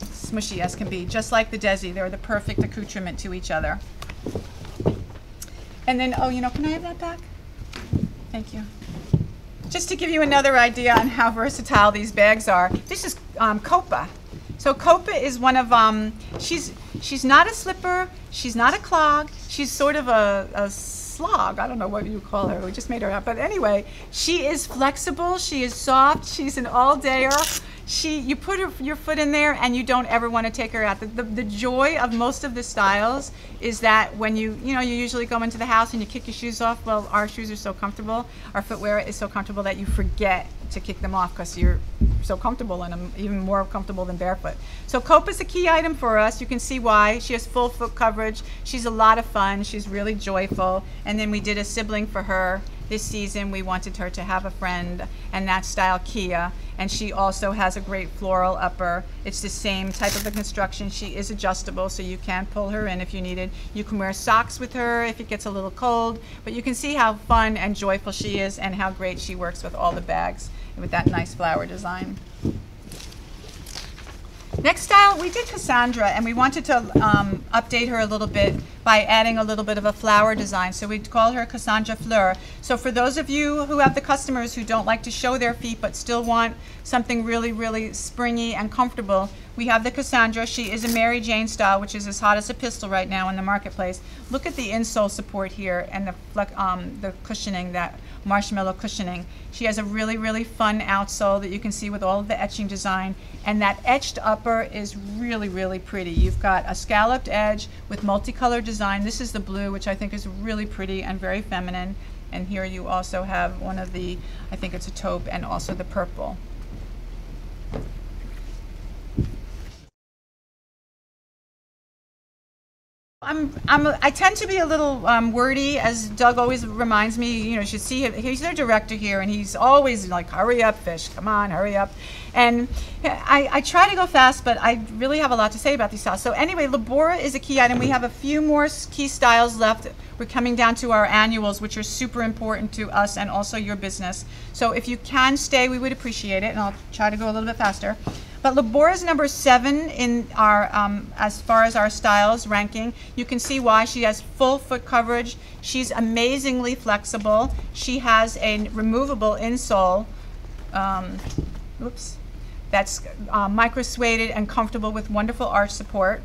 Smushy as can be, just like the Desi. They're the perfect accoutrement to each other. And then, oh, you know, can I have that back? Thank you. Just to give you another idea on how versatile these bags are, this is um, Copa. So Copa is one of um, she's she's not a slipper, she's not a clog, she's sort of a, a slog. I don't know what you call her. We just made her up, but anyway, she is flexible, she is soft, she's an all-dayer she you put her, your foot in there and you don't ever want to take her out. The, the, the, joy of most of the styles is that when you you know you usually go into the house and you kick your shoes off. Well, our shoes are so comfortable, our footwear is so comfortable that you forget to kick them off because you're so comfortable in them, even more comfortable than barefoot. So Copa is a key item for us. You can see why. She has full foot coverage. She's a lot of fun. She's really joyful. And then we did a sibling for her this season. We wanted her to have a friend, and that style Kia and she also has a great floral upper. It's the same type of a construction. She is adjustable, so you can pull her in if you needed. You can wear socks with her if it gets a little cold, but you can see how fun and joyful she is and how great she works with all the bags with that nice flower design. Next style, we did Cassandra, and we wanted to um, update her a little bit by adding a little bit of a flower design. So we'd call her Cassandra Fleur. So for those of you who have the customers who don't like to show their feet but still want something really, really springy and comfortable, we have the Cassandra. She is a Mary Jane style, which is as hot as a pistol right now in the marketplace. Look at the insole support here and the, um, the cushioning, that marshmallow cushioning. She has a really, really fun outsole that you can see with all of the etching design. And that etched upper is really, really pretty. You've got a scalloped edge with multicolored design. This is the blue, which I think is really pretty and very feminine. And here you also have one of the, I think it's a taupe, and also the purple. I'm, I'm, I tend to be a little um, wordy, as Doug always reminds me. You know, you should see him. He's their director here, and he's always like, "Hurry up, fish! Come on, hurry up!" And I, I try to go fast, but I really have a lot to say about these styles. So anyway, Labora is a key item. We have a few more key styles left. We're coming down to our annuals, which are super important to us and also your business. So if you can stay, we would appreciate it, and I'll try to go a little bit faster. But Labora is number seven in our, um, as far as our styles ranking. You can see why she has full foot coverage. She's amazingly flexible. She has a removable insole. Um, oops. That's uh, micro suede and comfortable with wonderful arch support.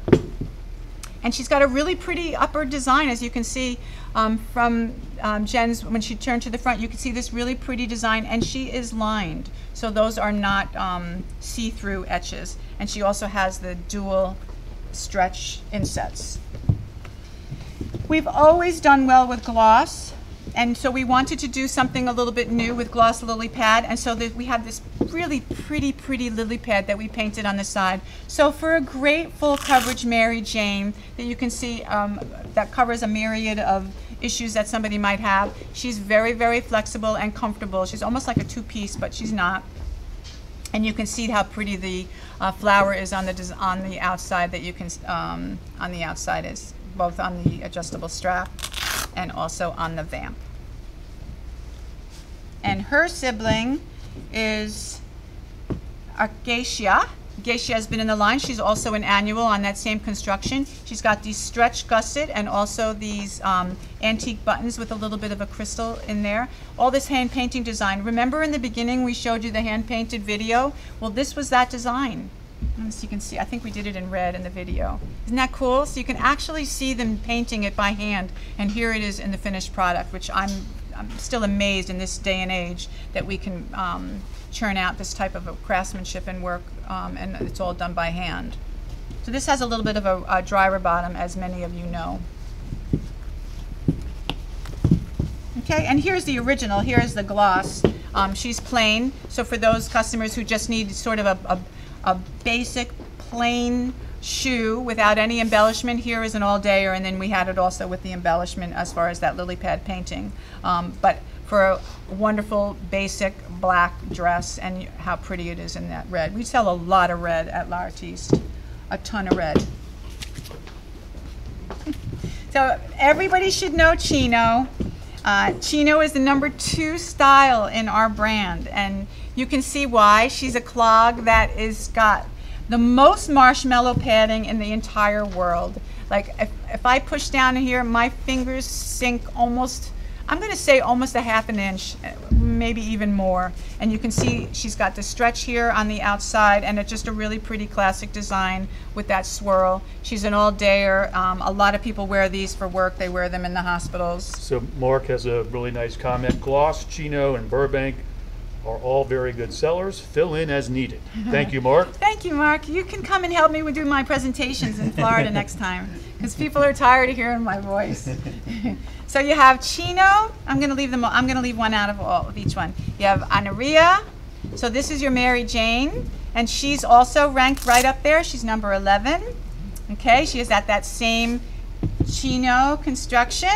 And she's got a really pretty upper design, as you can see um, from um, Jen's, when she turned to the front, you can see this really pretty design, and she is lined. So those are not um, see-through etches. And she also has the dual stretch insets. We've always done well with gloss and so we wanted to do something a little bit new with gloss lily pad and so that we have this really pretty pretty lily pad that we painted on the side so for a great full coverage Mary Jane that you can see um, that covers a myriad of issues that somebody might have she's very very flexible and comfortable she's almost like a two-piece but she's not and you can see how pretty the uh, flower is on the on the outside that you can um, on the outside is both on the adjustable strap and also on the vamp. And her sibling is Arcacia. Geisha has been in the line. She's also an annual on that same construction. She's got these stretch gusset and also these um, antique buttons with a little bit of a crystal in there. All this hand painting design. Remember in the beginning we showed you the hand painted video? Well, this was that design. So you can see, I think we did it in red in the video. Isn't that cool? So you can actually see them painting it by hand, and here it is in the finished product, which I'm, I'm still amazed in this day and age that we can um, churn out this type of a craftsmanship and work, um, and it's all done by hand. So this has a little bit of a, a driver bottom, as many of you know. Okay, and here's the original. Here's the gloss. Um, she's plain. So for those customers who just need sort of a, a a basic plain shoe without any embellishment. Here is an all-dayer, and then we had it also with the embellishment as far as that lily pad painting. Um, but for a wonderful basic black dress, and how pretty it is in that red. We sell a lot of red at L'Artiste, a ton of red. so everybody should know Chino. Uh, Chino is the number two style in our brand, and you can see why. She's a clog that is got the most marshmallow padding in the entire world. Like if, if I push down here, my fingers sink almost, I'm gonna say almost a half an inch, uh, maybe even more. And you can see she's got the stretch here on the outside and it's just a really pretty classic design with that swirl. She's an all-dayer. Um, a lot of people wear these for work. They wear them in the hospitals. So Mark has a really nice comment. Gloss, Chino, and Burbank are all very good sellers. Fill in as needed. Thank you, Mark. Thank you, Mark. You can come and help me with do my presentations in Florida next time because people are tired of hearing my voice. so you have Chino. I'm going to leave them. I'm going to leave one out of all of each one. You have Anaria. So this is your Mary Jane, and she's also ranked right up there. She's number 11. Okay, she is at that same Chino construction,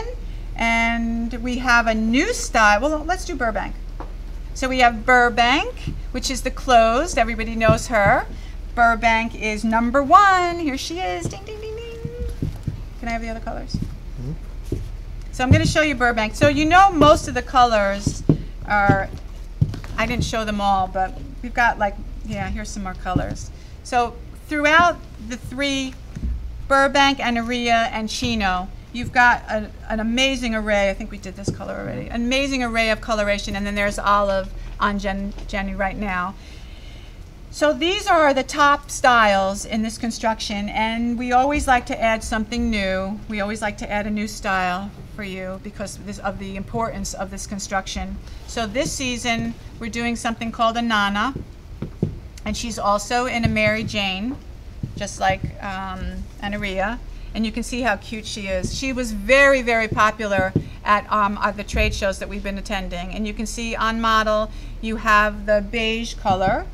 and we have a new style. Well, let's do Burbank. So we have Burbank, which is the closed. Everybody knows her. Burbank is number one. Here she is. Ding, ding, ding, ding. Can I have the other colors? So I'm going to show you Burbank. So you know most of the colors are, I didn't show them all, but we've got like, yeah, here's some more colors. So throughout the three, Burbank, Anaria, and Chino, you've got a, an amazing array. I think we did this color already. An amazing array of coloration, and then there's olive on Jen, Jenny right now. So these are the top styles in this construction, and we always like to add something new. We always like to add a new style for you because of, this, of the importance of this construction. So this season, we're doing something called a Nana, and she's also in a Mary Jane, just like um, Anaria. And you can see how cute she is. She was very, very popular at, um, at the trade shows that we've been attending. And you can see on model, you have the beige color,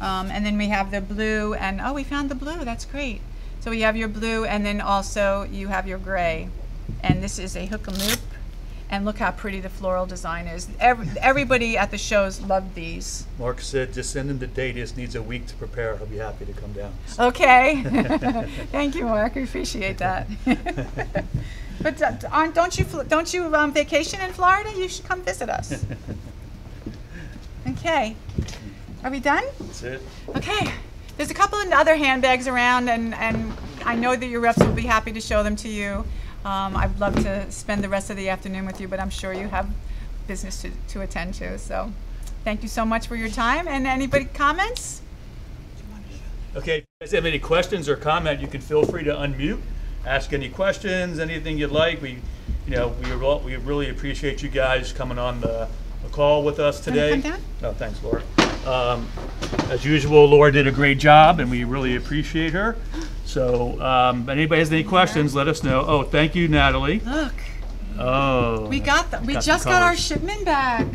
um, and then we have the blue, and oh, we found the blue, that's great. So we have your blue, and then also you have your gray. And this is a hook and loop. And look how pretty the floral design is. Every, everybody at the shows loved these. Mark said, just send him the date. He just needs a week to prepare. He'll be happy to come down. Okay. Thank you, Mark. I appreciate that. but uh, aren't, don't you don't you um, vacation in Florida? You should come visit us. Okay. Are we done? That's it. Okay. There's a couple of other handbags around, and, and I know that your reps will be happy to show them to you. Um, I'd love to spend the rest of the afternoon with you, but I'm sure you have business to, to attend to. So thank you so much for your time. And anybody comments? Okay, if you guys have any questions or comment, you can feel free to unmute, ask any questions, anything you'd like. We, you know, we, we really appreciate you guys coming on the, the call with us today. No, thanks, Laura. Um, as usual, Laura did a great job, and we really appreciate her. So, um, anybody has any questions, let us know. Oh, thank you, Natalie. Look. Oh. We got the, we Got the just got our colors. shipment back.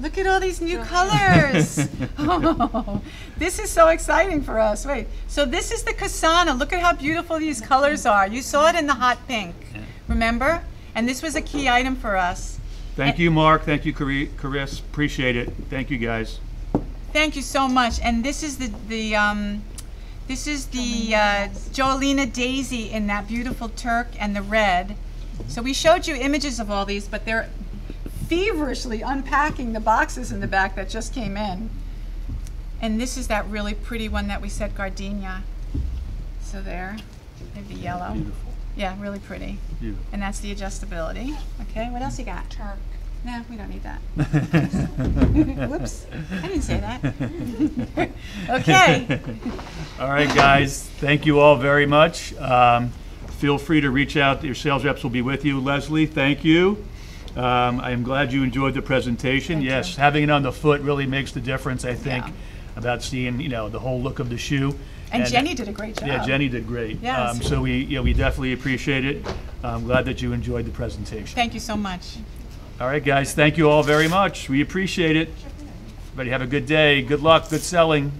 Look at all these new colors. Oh, this is so exciting for us. Wait, so this is the Kasana. Look at how beautiful these colors are. You saw it in the hot pink, remember? And this was a key item for us. Thank you, Mark. Thank you, Cari- Caris. Appreciate it. Thank you, guys. Thank you so much. And this is the the um, this is the uh, Joelina Daisy in that beautiful Turk and the red. So we showed you images of all these, but they're feverishly unpacking the boxes in the back that just came in. And this is that really pretty one that we said gardenia. So there, maybe yellow. Beautiful. Yeah, really pretty. Beautiful. And that's the adjustability. Okay, what else you got? Turk. No, we don't need that. Whoops, I didn't say that. Okay. All right, guys, thank you all very much. Um, Feel free to reach out, your sales reps will be with you. Leslie, thank you. Um, I am glad you enjoyed the presentation. Thank Yes, you. having it on the foot really makes the difference, I think, Yeah. about seeing, you know, the whole look of the shoe. And Jenny did a great job. Yeah, Jenny did great. Yes. Um, So we, yeah, we definitely appreciate it. I'm glad that you enjoyed the presentation. Thank you so much. All right, guys, thank you all very much. We appreciate it. Everybody have a good day. Good luck, good selling.